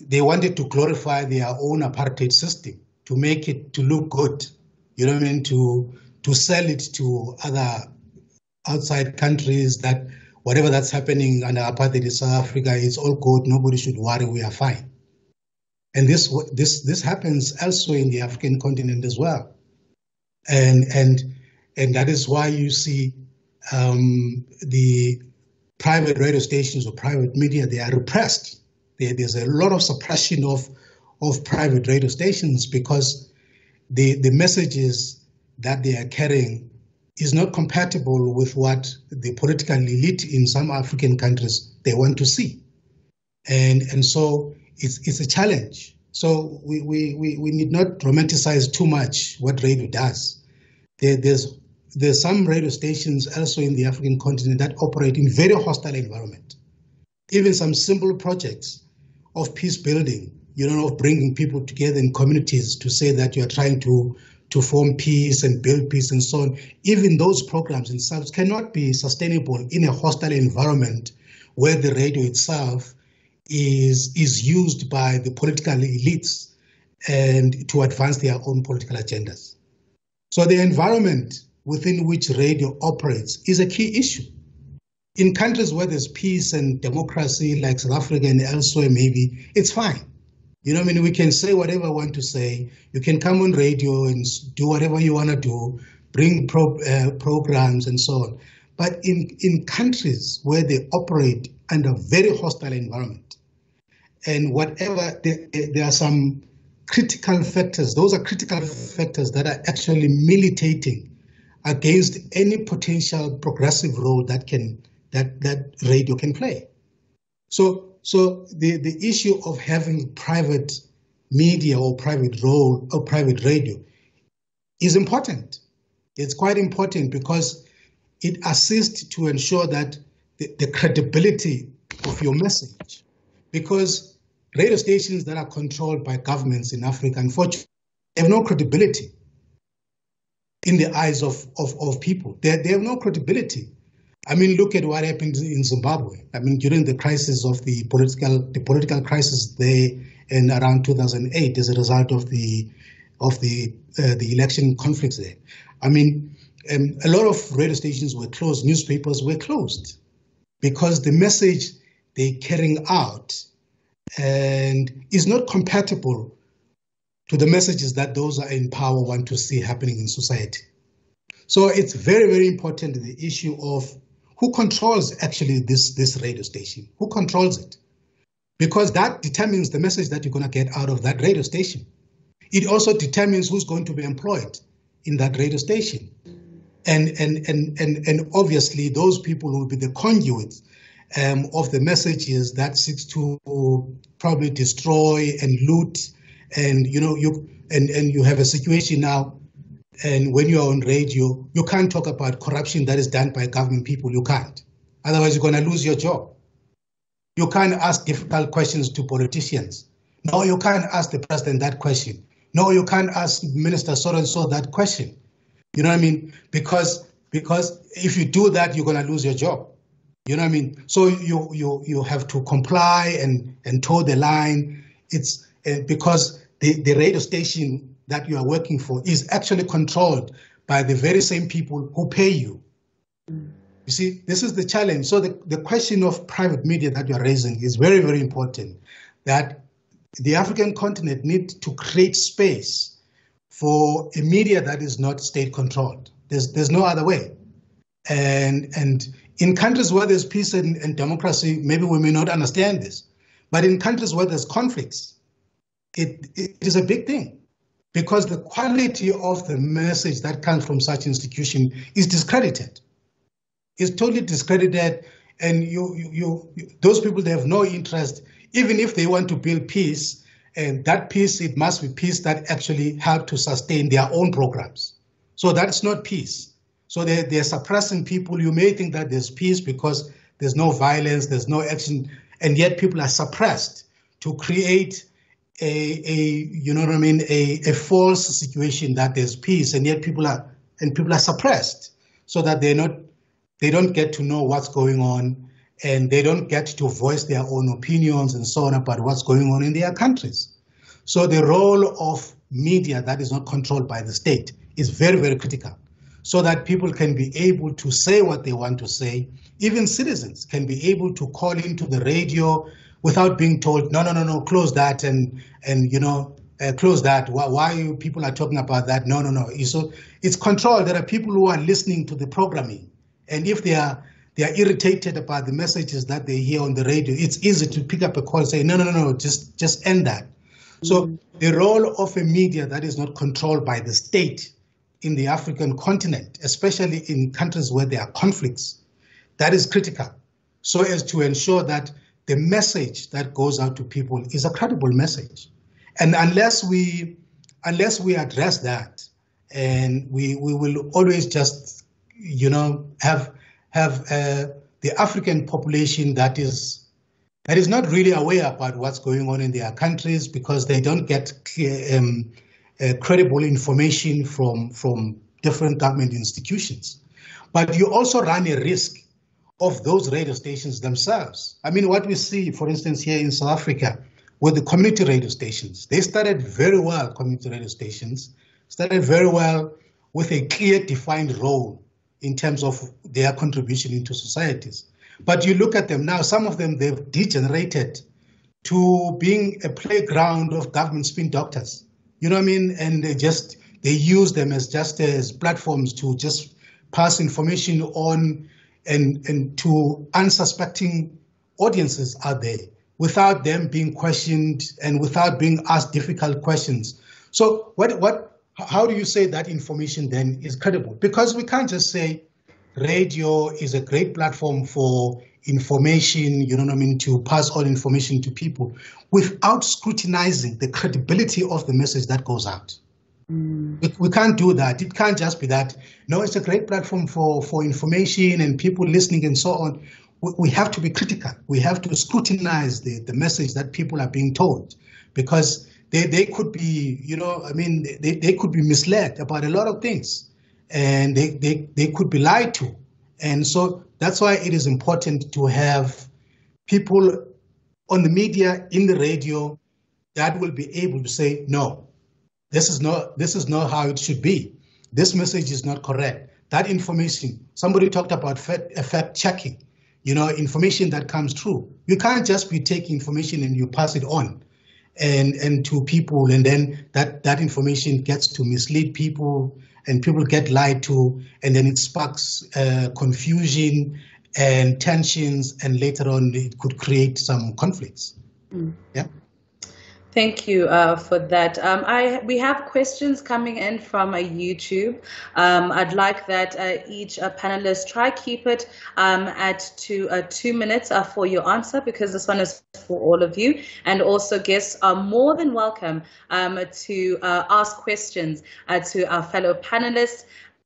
they wanted to glorify their own apartheid system to make it to look good. You know what I mean? To to sell it to other outside countries that whatever that's happening under apartheid in South Africa is all good. Nobody should worry. We are fine. And this this this happens elsewhere in the African continent as well. And and and that is why you see um, the private radio stations or private media, they are repressed. There, there's a lot of suppression of, of private radio stations because the, the messages that they are carrying is not compatible with what the political elite in some African countries they want to see. And, and so it's, it's a challenge. So we, we, we, we need not romanticize too much what radio does. There, there's there's some radio stations also in the African continent that operate in very hostile environment. Even some simple projects of peace building, you know, of bringing people together in communities to say that you are trying to to form peace and build peace and so on. Even those programs themselves cannot be sustainable in a hostile environment where the radio itself is is used by the political elites and to advance their own political agendas. So the environment within which radio operates is a key issue. In countries where there's peace and democracy, like South Africa and elsewhere, maybe it's fine. You know, I mean, we can say whatever we want to say. You can come on radio and do whatever you want to do, bring pro, uh, programs and so on. But in, in countries where they operate under very hostile environment, and whatever, there, there are some critical factors, those are critical factors that are actually militating against any potential progressive role that can that that radio can play. So so the, the issue of having private media or private role or private radio is important. It's quite important because it assists to ensure that the, the credibility of your message. Because radio stations that are controlled by governments in Africa, unfortunately, have no credibility in the eyes of, of, of people. They, they have no credibility. I mean, look at what happened in Zimbabwe. I mean, during the crisis of the political the political crisis there in around 2008 as a result of the of the uh, the election conflicts there. I mean, um, a lot of radio stations were closed, newspapers were closed because the message they're carrying out and is not compatible to the messages that those are in power want to see happening in society. So it's very, very important the issue of who controls actually this, this radio station, who controls it, because that determines the message that you're going to get out of that radio station. It also determines who's going to be employed in that radio station. And, and, and, and, and obviously, those people will be the conduits um, of the messages that seeks to probably destroy and loot and you know you and and you have a situation now and when you're on radio you can't talk about corruption that is done by government people you can't Otherwise, you're going to lose your job. You can't ask difficult questions to politicians. No, you can't ask the president that question. No, you can't ask Minister so and so that question. You know what I mean? Because because if you do that, you're gonna lose your job. You know what I mean? So you you you have to comply and and toe the line. It's uh, because the, the radio station that you are working for is actually controlled by the very same people who pay you. You see, this is the challenge. So the, the question of private media that you are raising is very, very important. That the African continent needs to create space for a media that is not state controlled. There's there's no other way. And and in countries where there's peace and, and democracy, maybe we may not understand this. But in countries where there's conflicts, it, it is a big thing because the quality of the message that comes from such institution is discredited. It's totally discredited, and you, you, you, those people they have no interest, even if they want to build peace. And that peace, it must be peace that actually help to sustain their own programs. So that's not peace. So they, they're suppressing people. You may think that there's peace because there's no violence, there's no action, and yet people are suppressed to create a, a you know what I mean, a, a false situation that there's peace, and yet people are and people are suppressed so that they're not they don't get to know what's going on and they don't get to voice their own opinions and so on about what's going on in their countries. So the role of media that is not controlled by the state is very, very critical so that people can be able to say what they want to say. Even citizens can be able to call into the radio without being told, no, no, no, no, close that and and you know uh, close that. Why, why people are talking about that? No, no, no. So it's controlled. There are people who are listening to the programming, and if they are they are irritated about the messages that they hear on the radio, it's easy to pick up a call and say, no, no, no, no, just just end that. So mm-hmm. the role of a media that is not controlled by the state in the African continent, especially in countries where there are conflicts, that is critical. So as to ensure that the message that goes out to people is a credible message. And unless we unless we address that, and we we will always just you know have have uh, the African population that is that is not really aware about what's going on in their countries because they don't get um, uh, credible information from from different government institutions. But you also run a risk of those radio stations themselves. I mean, what we see, for instance, here in South Africa, with the community radio stations, they started very well, community radio stations, started very well with a clear defined role in terms of their contribution into societies. But you look at them now, some of them, they've degenerated to being a playground of government spin doctors. You know what I mean? And they just, they use them as just as platforms to just pass information on and, and to unsuspecting audiences out there without them being questioned and without being asked difficult questions. So what what how do you say that information then is credible? Because we can't just say radio is a great platform for information, you know what I mean, to pass all information to people without scrutinizing the credibility of the message that goes out. Mm. We, we can't do that. It can't just be that. No, it's a great platform for, for information and people listening and so on. We, we have to be critical. We have to scrutinize the, the message that people are being told because they, they could be, you know, I mean, they, they could be misled about a lot of things and they, they, they could be lied to. And so that's why it is important to have people on the media, in the radio, that will be able to say, no, this is not this is not how it should be. This message is not correct. That information, somebody talked about fact checking, you know, information that comes through. You can't just be taking information and you pass it on and and to people and then that that information gets to mislead people and people get lied to and then it sparks uh, confusion and tensions and later on it could create some conflicts mm. yeah Thank you uh, for that. Um, I we have questions coming in from uh, YouTube. Um, I'd like that uh, each uh, panelist try keep it um, at two uh, two minutes for your answer because this one is for all of you. And also guests are more than welcome um, to ask questions to our fellow panelists.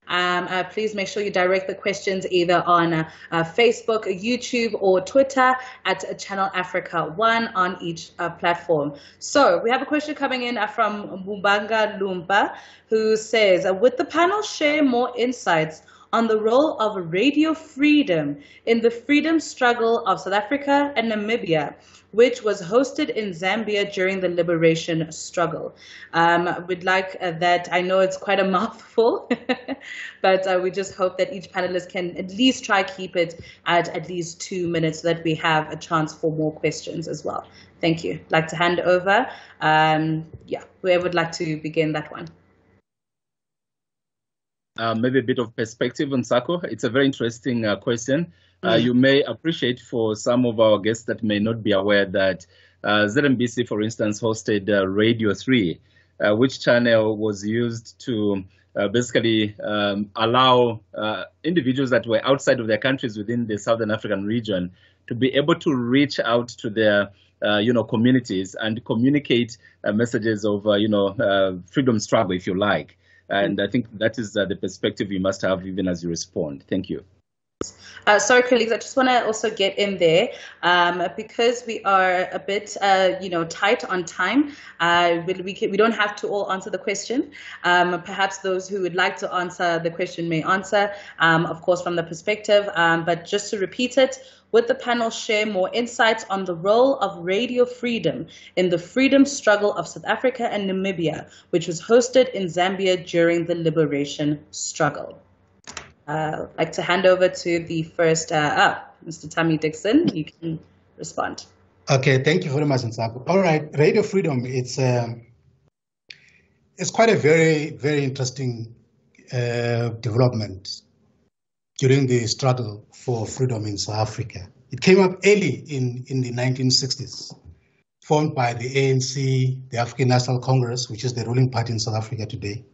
Um, uh, please make sure you direct the questions either on uh, uh, Facebook, YouTube, or Twitter at Channel Africa One on each uh, platform. So we have a question coming in uh, from Mubanga Lumba, who says, "Would the panel share more insights?" On the role of radio freedom in the freedom struggle of South Africa and Namibia, which was hosted in Zambia during the liberation struggle. Um, we'd like uh, that, I know it's quite a mouthful, but uh, we just hope that each panelist can at least try keep it at at least two minutes so that we have a chance for more questions as well. Thank you. I'd like to hand over. Um, yeah, whoever would like to begin that one uh, maybe a bit of perspective on SACO. It's a very interesting uh, question. Uh, mm. you may appreciate for some of our guests that may not be aware that uh, ZNBC, for instance, hosted uh, Radio 3, uh, which channel was used to basically um, allow individuals that were outside of their countries within the Southern African region to be able to reach out to their uh, you know, communities and communicate uh, messages of, uh, you know, freedom struggle, if you like. And I think that is uh, the perspective you must have even as you respond. Thank you. Uh, sorry, colleagues, I just want to also get in there um, because we are a bit, uh, you know, tight on time. Uh, we, can, we, don't have to all answer the question. Um, perhaps those who would like to answer the question may answer, um, of course, from the perspective. Um, but just to repeat it, would the panel share more insights on the role of radio freedom in the freedom struggle of South Africa and Namibia, which was hosted in Zambia during the liberation struggle? Uh, like to hand over to the first uh, up, Mr. Tammy Dixon. You can respond. Okay, thank you very much, Nsako. All right, Radio Freedom, it's um, it's quite a very, very interesting uh, development during the struggle for freedom in South Africa. It came up early in, in the 1960s, formed by the ANC, the African National Congress, which is the ruling party in South Africa today,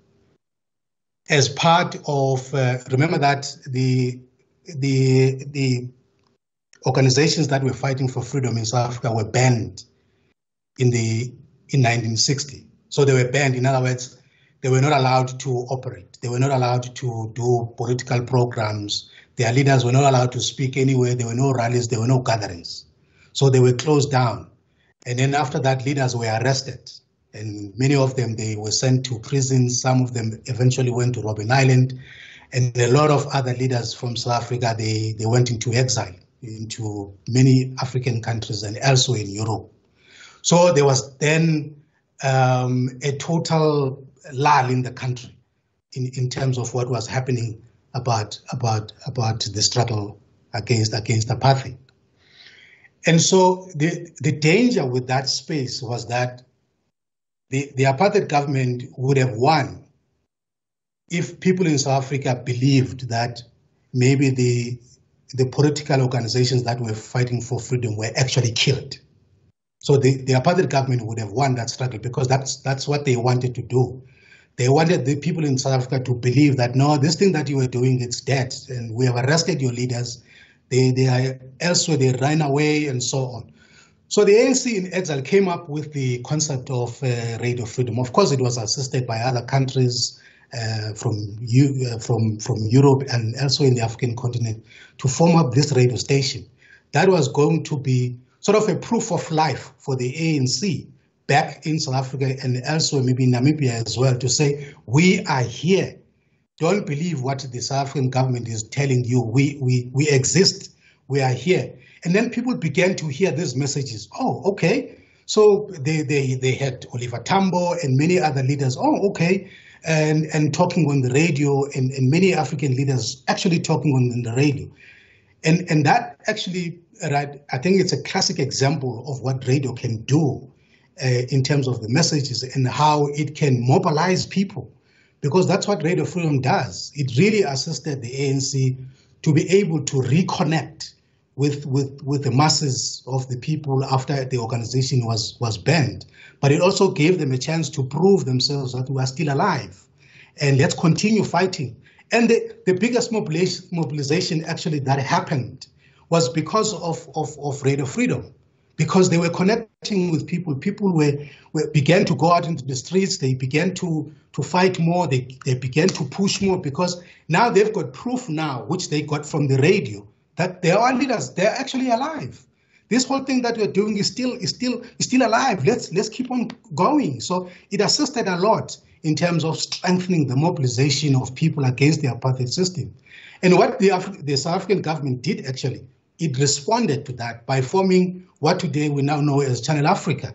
as part of, uh, remember that the, the, the organizations that were fighting for freedom in South Africa were banned in the in 1960. So they were banned. In other words, they were not allowed to operate. They were not allowed to do political programs. Their leaders were not allowed to speak anywhere. There were no rallies. There were no gatherings. So they were closed down. And then after that, leaders were arrested. And many of them, they were sent to prison. Some of them eventually went to Robben Island. And a lot of other leaders from South Africa, they, they went into exile into many African countries and elsewhere in Europe. So there was then um, a total lull in the country in, in terms of what was happening about about about the struggle against against apartheid. And so the the danger with that space was that the, the apartheid government would have won if people in South Africa believed that maybe the the political organizations that were fighting for freedom were actually killed. So the, the apartheid government would have won that struggle because that's that's what they wanted to do. They wanted the people in South Africa to believe that no, this thing that you are doing it's dead, and we have arrested your leaders. They they are elsewhere. They ran away and so on. So the ANC in exile came up with the concept of uh, radio freedom. Of course, it was assisted by other countries uh, from uh, from from Europe and also in the African continent to form up this radio station. That was going to be sort of a proof of life for the ANC back in South Africa and elsewhere, maybe in Namibia as well, to say, we are here. Don't believe what the South African government is telling you. We, we, we exist. We are here. And then people began to hear these messages. Oh, okay. So they, they, they had Oliver Tambo and many other leaders. Oh, okay. And, and talking on the radio and, and many African leaders actually talking on the radio. And, and that actually right, I think it's a classic example of what radio can do uh, in terms of the messages and how it can mobilize people, because that's what Radio Freedom does. It really assisted the ANC to be able to reconnect with, with, with the masses of the people after the organization was, was banned. But it also gave them a chance to prove themselves that we are still alive. And let's continue fighting. And the, the biggest mobilization actually that happened was because of, of, of Radio Freedom. because they were connecting with people. People were, were began to go out into the streets. They began to to fight more. They they began to push more because now they've got proof now, which they got from the radio, that there are leaders. They're actually alive. This whole thing that we're doing is still is still is still alive. Let's let's keep on going. So it assisted a lot in terms of strengthening the mobilization of people against the apartheid system. And what the, Af- the South African government did actually, it responded to that by forming what today we now know as Channel Africa.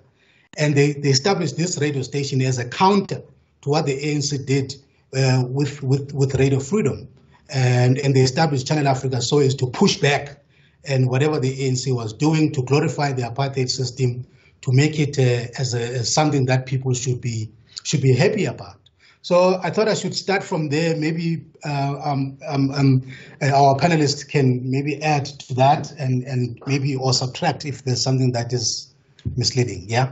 And they, they established this radio station as a counter to what the ANC did uh, with, with, with Radio Freedom. And, and they established Channel Africa so as to push back and whatever the ANC was doing to glorify the apartheid system, to make it uh, as, a, as something that people should be should be happy about. So I thought I should start from there. Maybe uh, um, um, um, uh, our panelists can maybe add to that and, and maybe or subtract if there's something that is misleading. Yeah.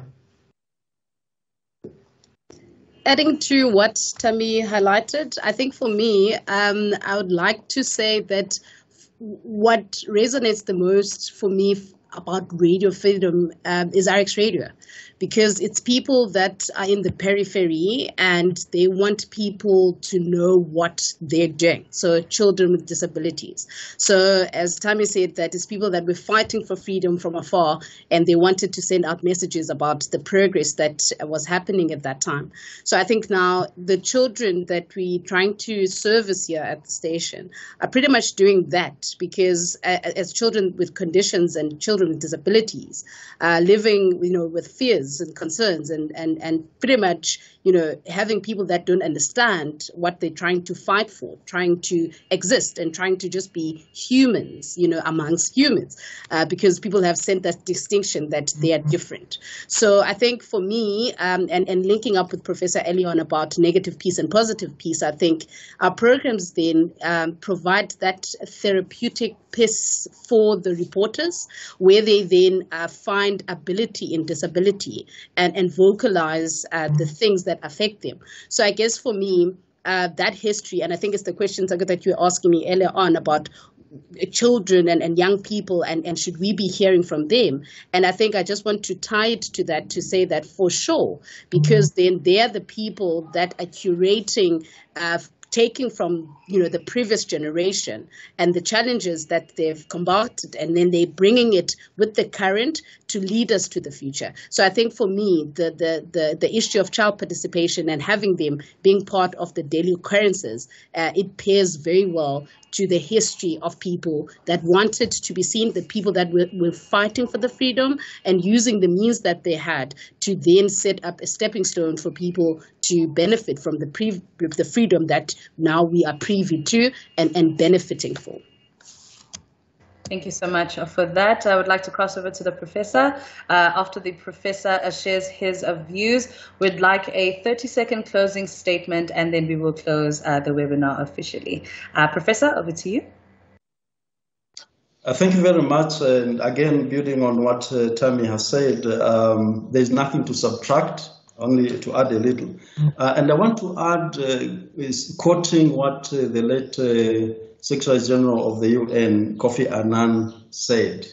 Adding to what Tammy highlighted, I think for me, um, I would like to say that what resonates the most for me about radio freedom um, is RX Radio because it's people that are in the periphery and they want people to know what they're doing. So children with disabilities. So as Tammy said, that is people that were fighting for freedom from afar and they wanted to send out messages about the progress that was happening at that time. So I think now the children that we're trying to service here at the station are pretty much doing that because as children with conditions and children with disabilities, uh, living you know with fears and concerns and, and, and pretty much, you know, having people that don't understand what they're trying to fight for, trying to exist and trying to just be humans, you know, amongst humans, uh, because people have sent that distinction that they are different. So I think for me, um, and, and linking up with Professor Elion about negative peace and positive peace, I think our programs then um, provide that therapeutic piece for the reporters where they then uh, find ability in disability and, and vocalize uh, the things that affect them. So I guess for me, uh, that history, and I think it's the question that you were asking me earlier on about children and, and young people and, and should we be hearing from them and i think i just want to tie it to that to say that for sure because then they're the people that are curating uh, taking from you know the previous generation and the challenges that they've combated and then they're bringing it with the current to lead us to the future. So i think for me the the the, the issue of child participation and having them being part of the daily occurrences uh, it pairs very well to the history of people that wanted to be seen, the people that were, were fighting for the freedom and using the means that they had to then set up a stepping stone for people to benefit from the, pre- the freedom that now we are privy to and, and benefiting for. Thank you so much for that. I would like to cross over to the professor. Uh, after the professor uh, shares his uh, views, we'd like a 30 second closing statement and then we will close uh, the webinar officially. Uh, professor, over to you. Uh, thank you very much. And again, building on what Tammy has said, um, there's nothing to subtract, only to add a little. and I want to add, is quoting what the late Secretary General of the UN, Kofi Annan, said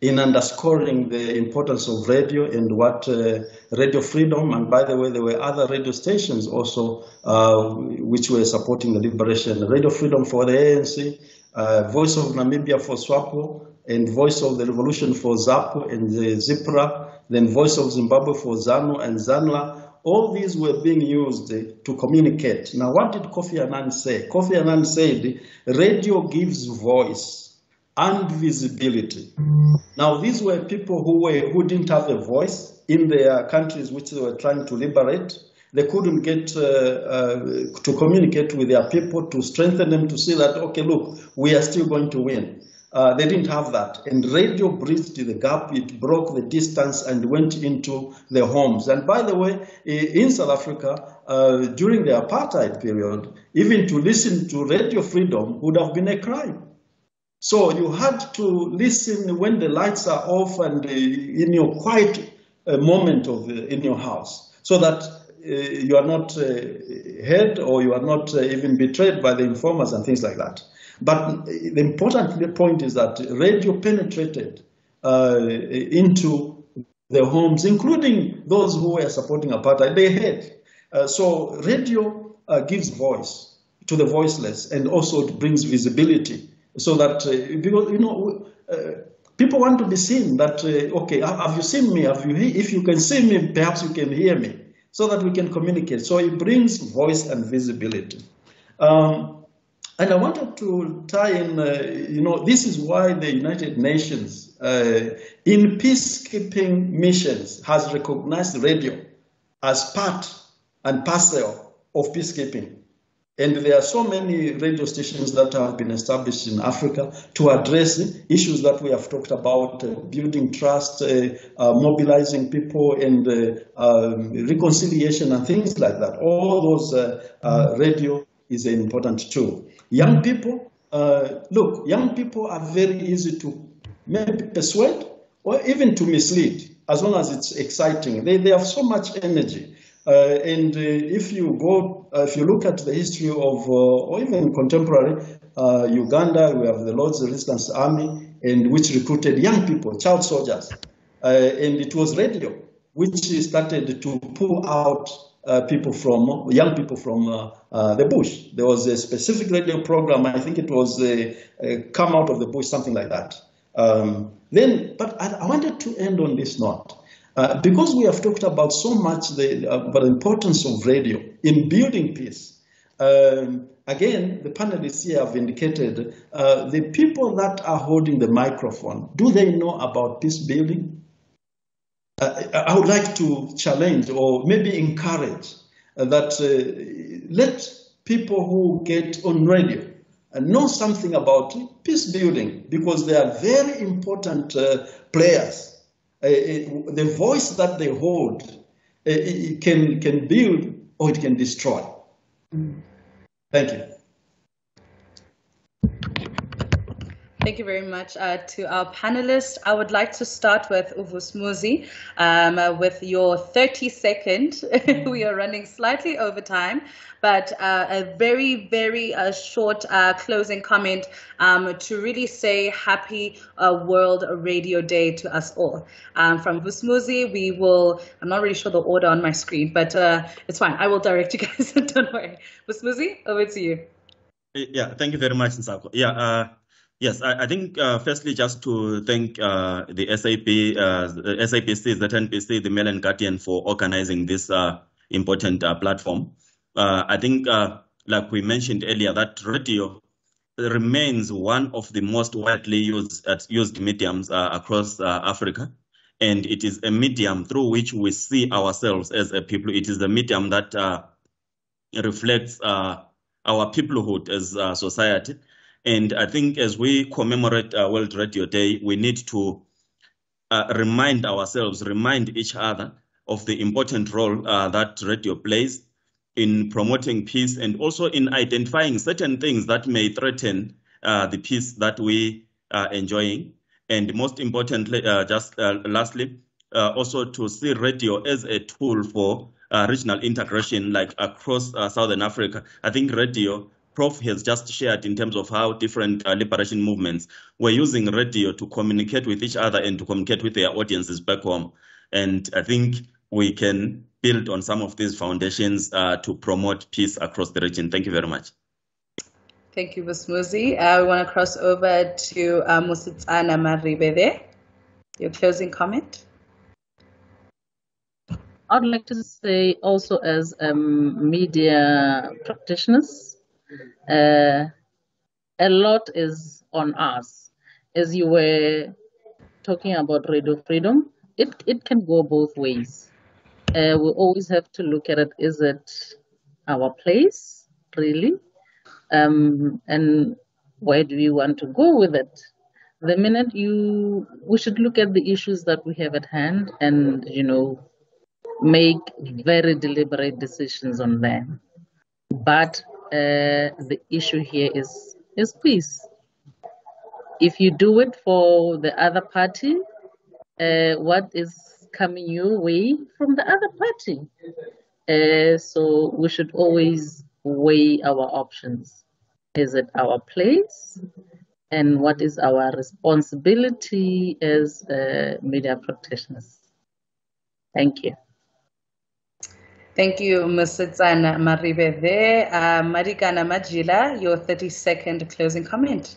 in underscoring the importance of radio and what uh, radio freedom, and by the way, there were other radio stations also uh, which were supporting the liberation. Radio freedom for the ANC, uh, Voice of Namibia for SWAPO, and Voice of the Revolution for ZAPU and the ZIPRA, then Voice of Zimbabwe for ZANU and ZANLA, all these were being used to communicate. Now, what did Kofi Annan say? Kofi Annan said, radio gives voice and visibility. Now, these were people who, were, who didn't have a voice in their countries which they were trying to liberate. They couldn't get uh, uh, to communicate with their people, to strengthen them, to see that, okay, look, we are still going to win. Uh, they didn't have that. And radio bridged the gap, it broke the distance and went into the homes. And by the way, in South Africa, uh, during the apartheid period, even to listen to radio freedom would have been a crime. So you had to listen when the lights are off and uh, in your quiet uh, moment of uh, in your house, so that uh, you are not heard or you are not even betrayed by the informers and things like that. But the important point is that radio penetrated uh, into their homes, including those who were supporting apartheid. They had. Uh, so radio uh, gives voice to the voiceless and also brings visibility so that, uh, because, you know, uh, people want to be seen that, uh, okay, have you seen me? Have you, if you can see me, perhaps you can hear me so that we can communicate. So it brings voice and visibility. Um, and I wanted to tie in, uh, you know, this is why the United Nations uh, in peacekeeping missions has recognized radio as part and parcel of peacekeeping. And there are so many radio stations that have been established in Africa to address issues that we have talked about, uh, building trust, uh, uh, mobilizing people, and uh, um, reconciliation and things like that. All those uh, uh, radio is an important tool. Young people, look, young people are very easy to maybe persuade or even to mislead, as long as it's exciting. They, they have so much energy. Uh, and uh, if you go, uh, if you look at the history of, or even contemporary Uganda, we have the Lord's Resistance Army, and which recruited young people, child soldiers, and it was radio which started to pull out uh, people from young people from uh, uh, the bush. There was a specific radio program. I think it was "Come Out of the Bush," something like that. Um, then, but I, I, wanted to end on this note. Uh, because we have talked about so much the, uh, the importance of radio in building peace, um, again, the panelists here have indicated the people that are holding the microphone, do they know about peace building? Uh, I would like to challenge or maybe encourage that uh, let people who get on radio and know something about peace building because they are very important players uh, uh, the voice that they hold uh, can, can build or it can destroy. Thank you. Thank you very much uh, to our panelists. I would like to start with Uvusmuzi um, uh, with your 30 second. we are running slightly over time, but uh, a very, very uh, short uh, closing comment um, to really say happy uh, World Radio Day to us all. Um, from Vusumuzi, we will, I'm not really sure the order on my screen, but it's fine. I will direct you guys. Don't worry. Vusumuzi, over to you. Yeah, thank you very much, Nsako. Yeah, Yes, I, I think uh, firstly just to thank uh, the SAP, uh, SABC, the NPC, the Mail Guardian for organizing this uh, important uh, platform. Uh, I think, like we mentioned earlier, that radio remains one of the most widely used used mediums across Africa, and it is a medium through which we see ourselves as a people. It is a medium that reflects our peoplehood as a society and I think as we commemorate uh, World Radio Day, we need to uh, remind ourselves, remind each other of the important role uh, that radio plays in promoting peace and also in identifying certain things that may threaten uh, the peace that we are enjoying. And most importantly, uh, just uh, lastly, also to see radio as a tool for regional integration, like across Southern Africa. I think radio Prof has just shared in terms of how different uh, liberation movements were using radio to communicate with each other and to communicate with their audiences back home. And I think we can build on some of these foundations uh, to promote peace across the region. Thank you very much. Thank you, Vusumuzi. Uh, we want to cross over to uh, Musitsana Maribede. Your closing comment? I'd like to say also as um, media practitioners, uh, a lot is on us. As you were talking about radio freedom, it, it can go both ways. Uh, we always have to look at it is it our place, really? Um, and where do we want to go with it? The minute you, we should look at the issues that we have at hand and, you know, make very deliberate decisions on them. But uh, the issue here is is peace. If you do it for the other party, uh, what is coming your way from the other party? Uh, so we should always weigh our options. Is it our place? And what is our responsibility as uh, media practitioners? Thank you. Thank you, Musitsana Maribeve. Uh, Marikana Majila, your 30 second closing comment.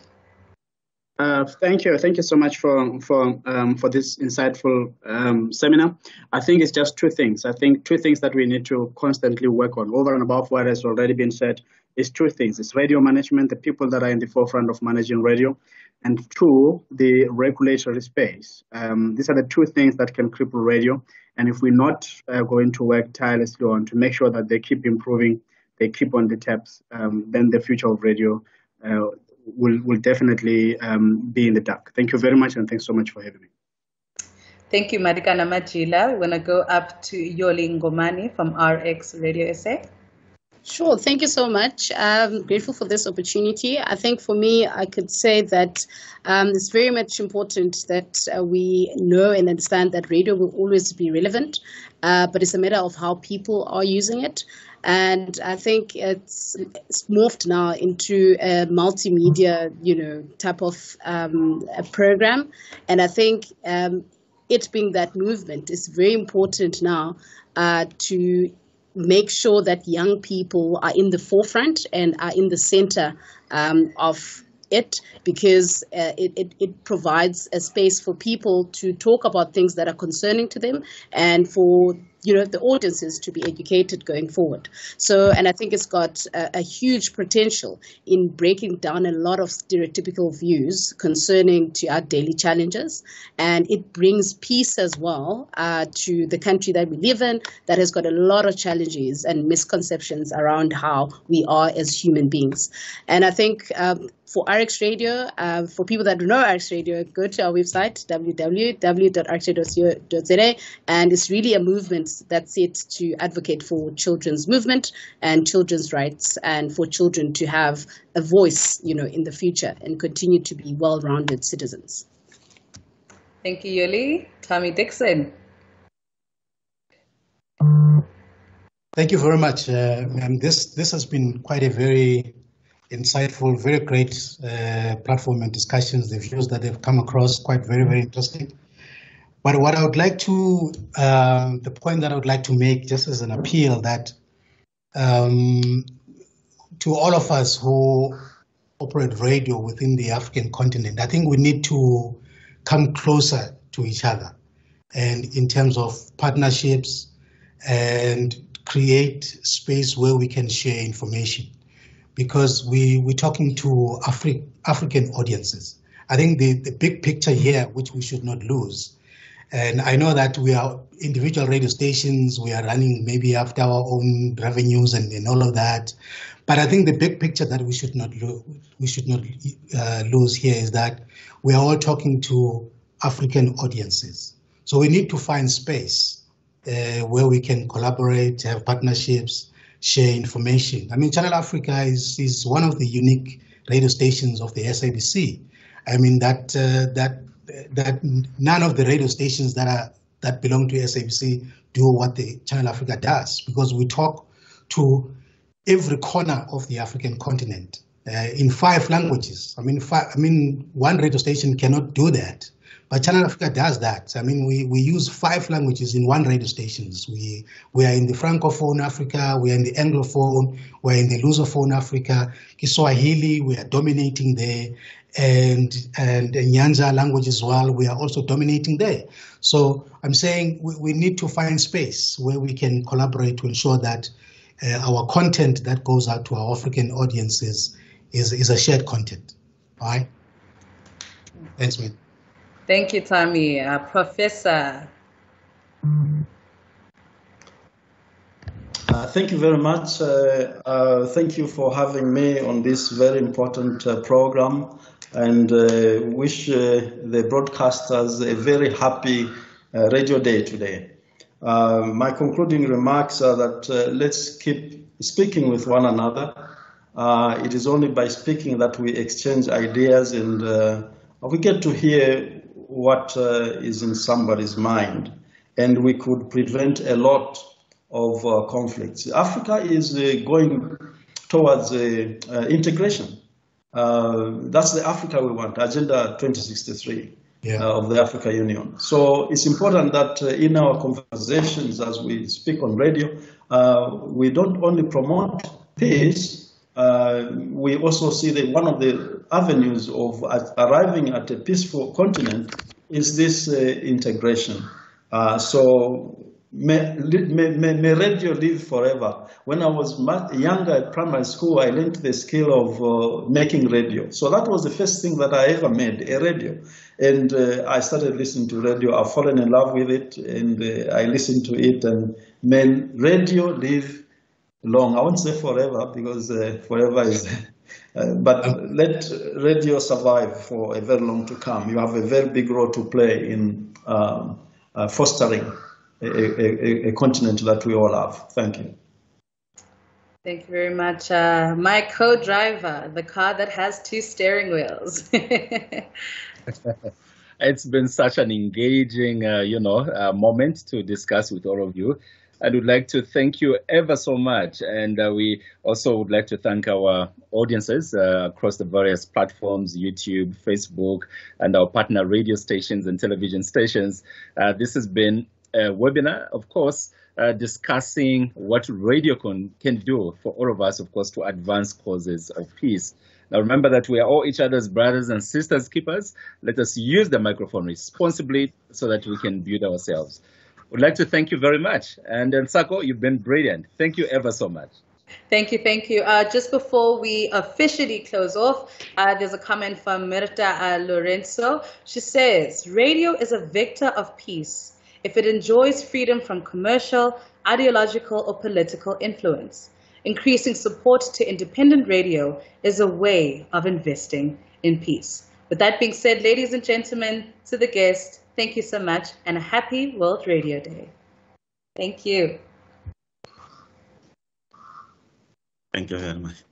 Uh, thank you. Thank you so much for for um, for this insightful um, seminar. I think it's just two things. I think two things that we need to constantly work on, over and above what has already been said, is two things. It's radio management, the people that are in the forefront of managing radio, and two, the regulatory space. Um, these are the two things that can cripple radio. And if we're not uh, going to work tirelessly on to make sure that they keep improving, they keep on the taps, um, then the future of radio uh, will will definitely um, be in the dark. Thank you very much, and thanks so much for having me. Thank you, Marikana Majila. We're going to go up to Yoli Ngomani from RX Radio SA. Sure, thank you so much. I'm grateful for this opportunity. I think for me, I could say that um, it's very much important that uh, we know and understand that radio will always be relevant, uh, but it's a matter of how people are using it. And I think it's, it's morphed now into a multimedia, you know, type of um, program. And I think um, it being that movement is very important now uh, to make sure that young people are in the forefront and are in the center um, of it because uh, it, it, it, provides a space for people to talk about things that are concerning to them and for you know the audiences to be educated going forward. So and i think it's got a, a huge potential in breaking down a lot of stereotypical views concerning to our daily challenges. And it brings peace as well uh, to the country that we live in that has got a lot of challenges and misconceptions around how we are as human beings. And i think um, for RX Radio. Uh, for people that don't know RX Radio, go to our website, www.rxradio.co.za, and it's really a movement that's set to advocate for children's movement and children's rights and for children to have a voice, you know, in the future and continue to be well-rounded citizens. Thank you, Yoli. Tommy Dixon. Thank you very much. Uh, this this has been quite a very insightful, very great uh, platform and discussions. The views that they've come across quite very, very interesting. But what I would like to, um, the point that I would like to make just as an appeal that um, to all of us who operate radio within the African continent, I think we need to come closer to each other and in terms of partnerships and create space where we can share information because we, we're talking to Afri- African audiences. I think the, the big picture here, which we should not lose, and I know that we are individual radio stations, we are running maybe after our own revenues and, and all of that. But I think the big picture that we should not lo- we should not uh, lose here is that we are all talking to African audiences. So we need to find space uh, where we can collaborate, have partnerships, share information. I mean, Channel Africa is, is one of the unique radio stations of the SABC. I mean that uh, that that none of the radio stations that are that belong to SABC do what the Channel Africa does because we talk to every corner of the African continent uh, in five languages. I mean, five, I mean, one radio station cannot do that. But Channel Africa does that. I mean, we, we use five languages in one radio stations. We we are in the Francophone Africa, we are in the Anglophone, we're in the Lusophone Africa, Kiswahili, we are dominating there, and and Nyanja language as well, we are also dominating there. So I'm saying we, we need to find space where we can collaborate to ensure that uh, our content that goes out to our African audiences is, is a shared content. All right? Thanks, man. Thank you, Tommy. Uh, Professor. Uh, thank you very much. Uh, uh thank you for having me on this very important uh, program and uh, wish the broadcasters a very happy radio day today. my concluding remarks are that let's keep speaking with one another. it is only by speaking that we exchange ideas and we get to hear what uh, is in somebody's mind, and we could prevent a lot of uh, conflicts. Africa is uh, going towards integration. That's the Africa we want, Agenda 2063. yeah. uh, of the Africa Union. So it's important that uh, in our conversations as we speak on radio, uh, we don't only promote peace, uh, we also see that one of the avenues of arriving at a peaceful continent is this uh, integration. Uh, so may, may, may, radio live forever. When I was younger at primary school, I learned the skill of uh, making radio. So that was the first thing that I ever made, a radio. And uh, I started listening to radio. I've fallen in love with it, and uh, I listened to it. And may radio live long. I won't say forever, because uh, forever is... Uh, but let radio survive for a very long to come. You have a very big role to play in um, uh, fostering a, a, a, continent that we all have. Thank you. Thank you very much. Uh, my co-driver, the car that has two steering wheels. it's been such an engaging, uh, you know, uh, moment to discuss with all of you. I would like to thank you ever so much. And uh, we also would like to thank our audiences uh, across the various platforms, YouTube, Facebook, and our partner radio stations and television stations. Uh, this has been a webinar, of course, uh, discussing what radio can, can do for all of us, of course, to advance causes of peace. Now remember that we are all each other's brothers and sisters keepers. Let us use the microphone responsibly so that we can build ourselves. Would like to thank you very much. And Nsako, you've been brilliant. Thank you ever so much. Thank you, thank you. Uh, just before we officially close off, uh, there's a comment from Mirta uh, Lorenzo. She says, radio is a vector of peace if it enjoys freedom from commercial, ideological, or political influence. Increasing support to independent radio is a way of investing in peace. With that being said, ladies and gentlemen, to the guest, Thank you so much and a happy World Radio Day. Thank you. Thank you very much.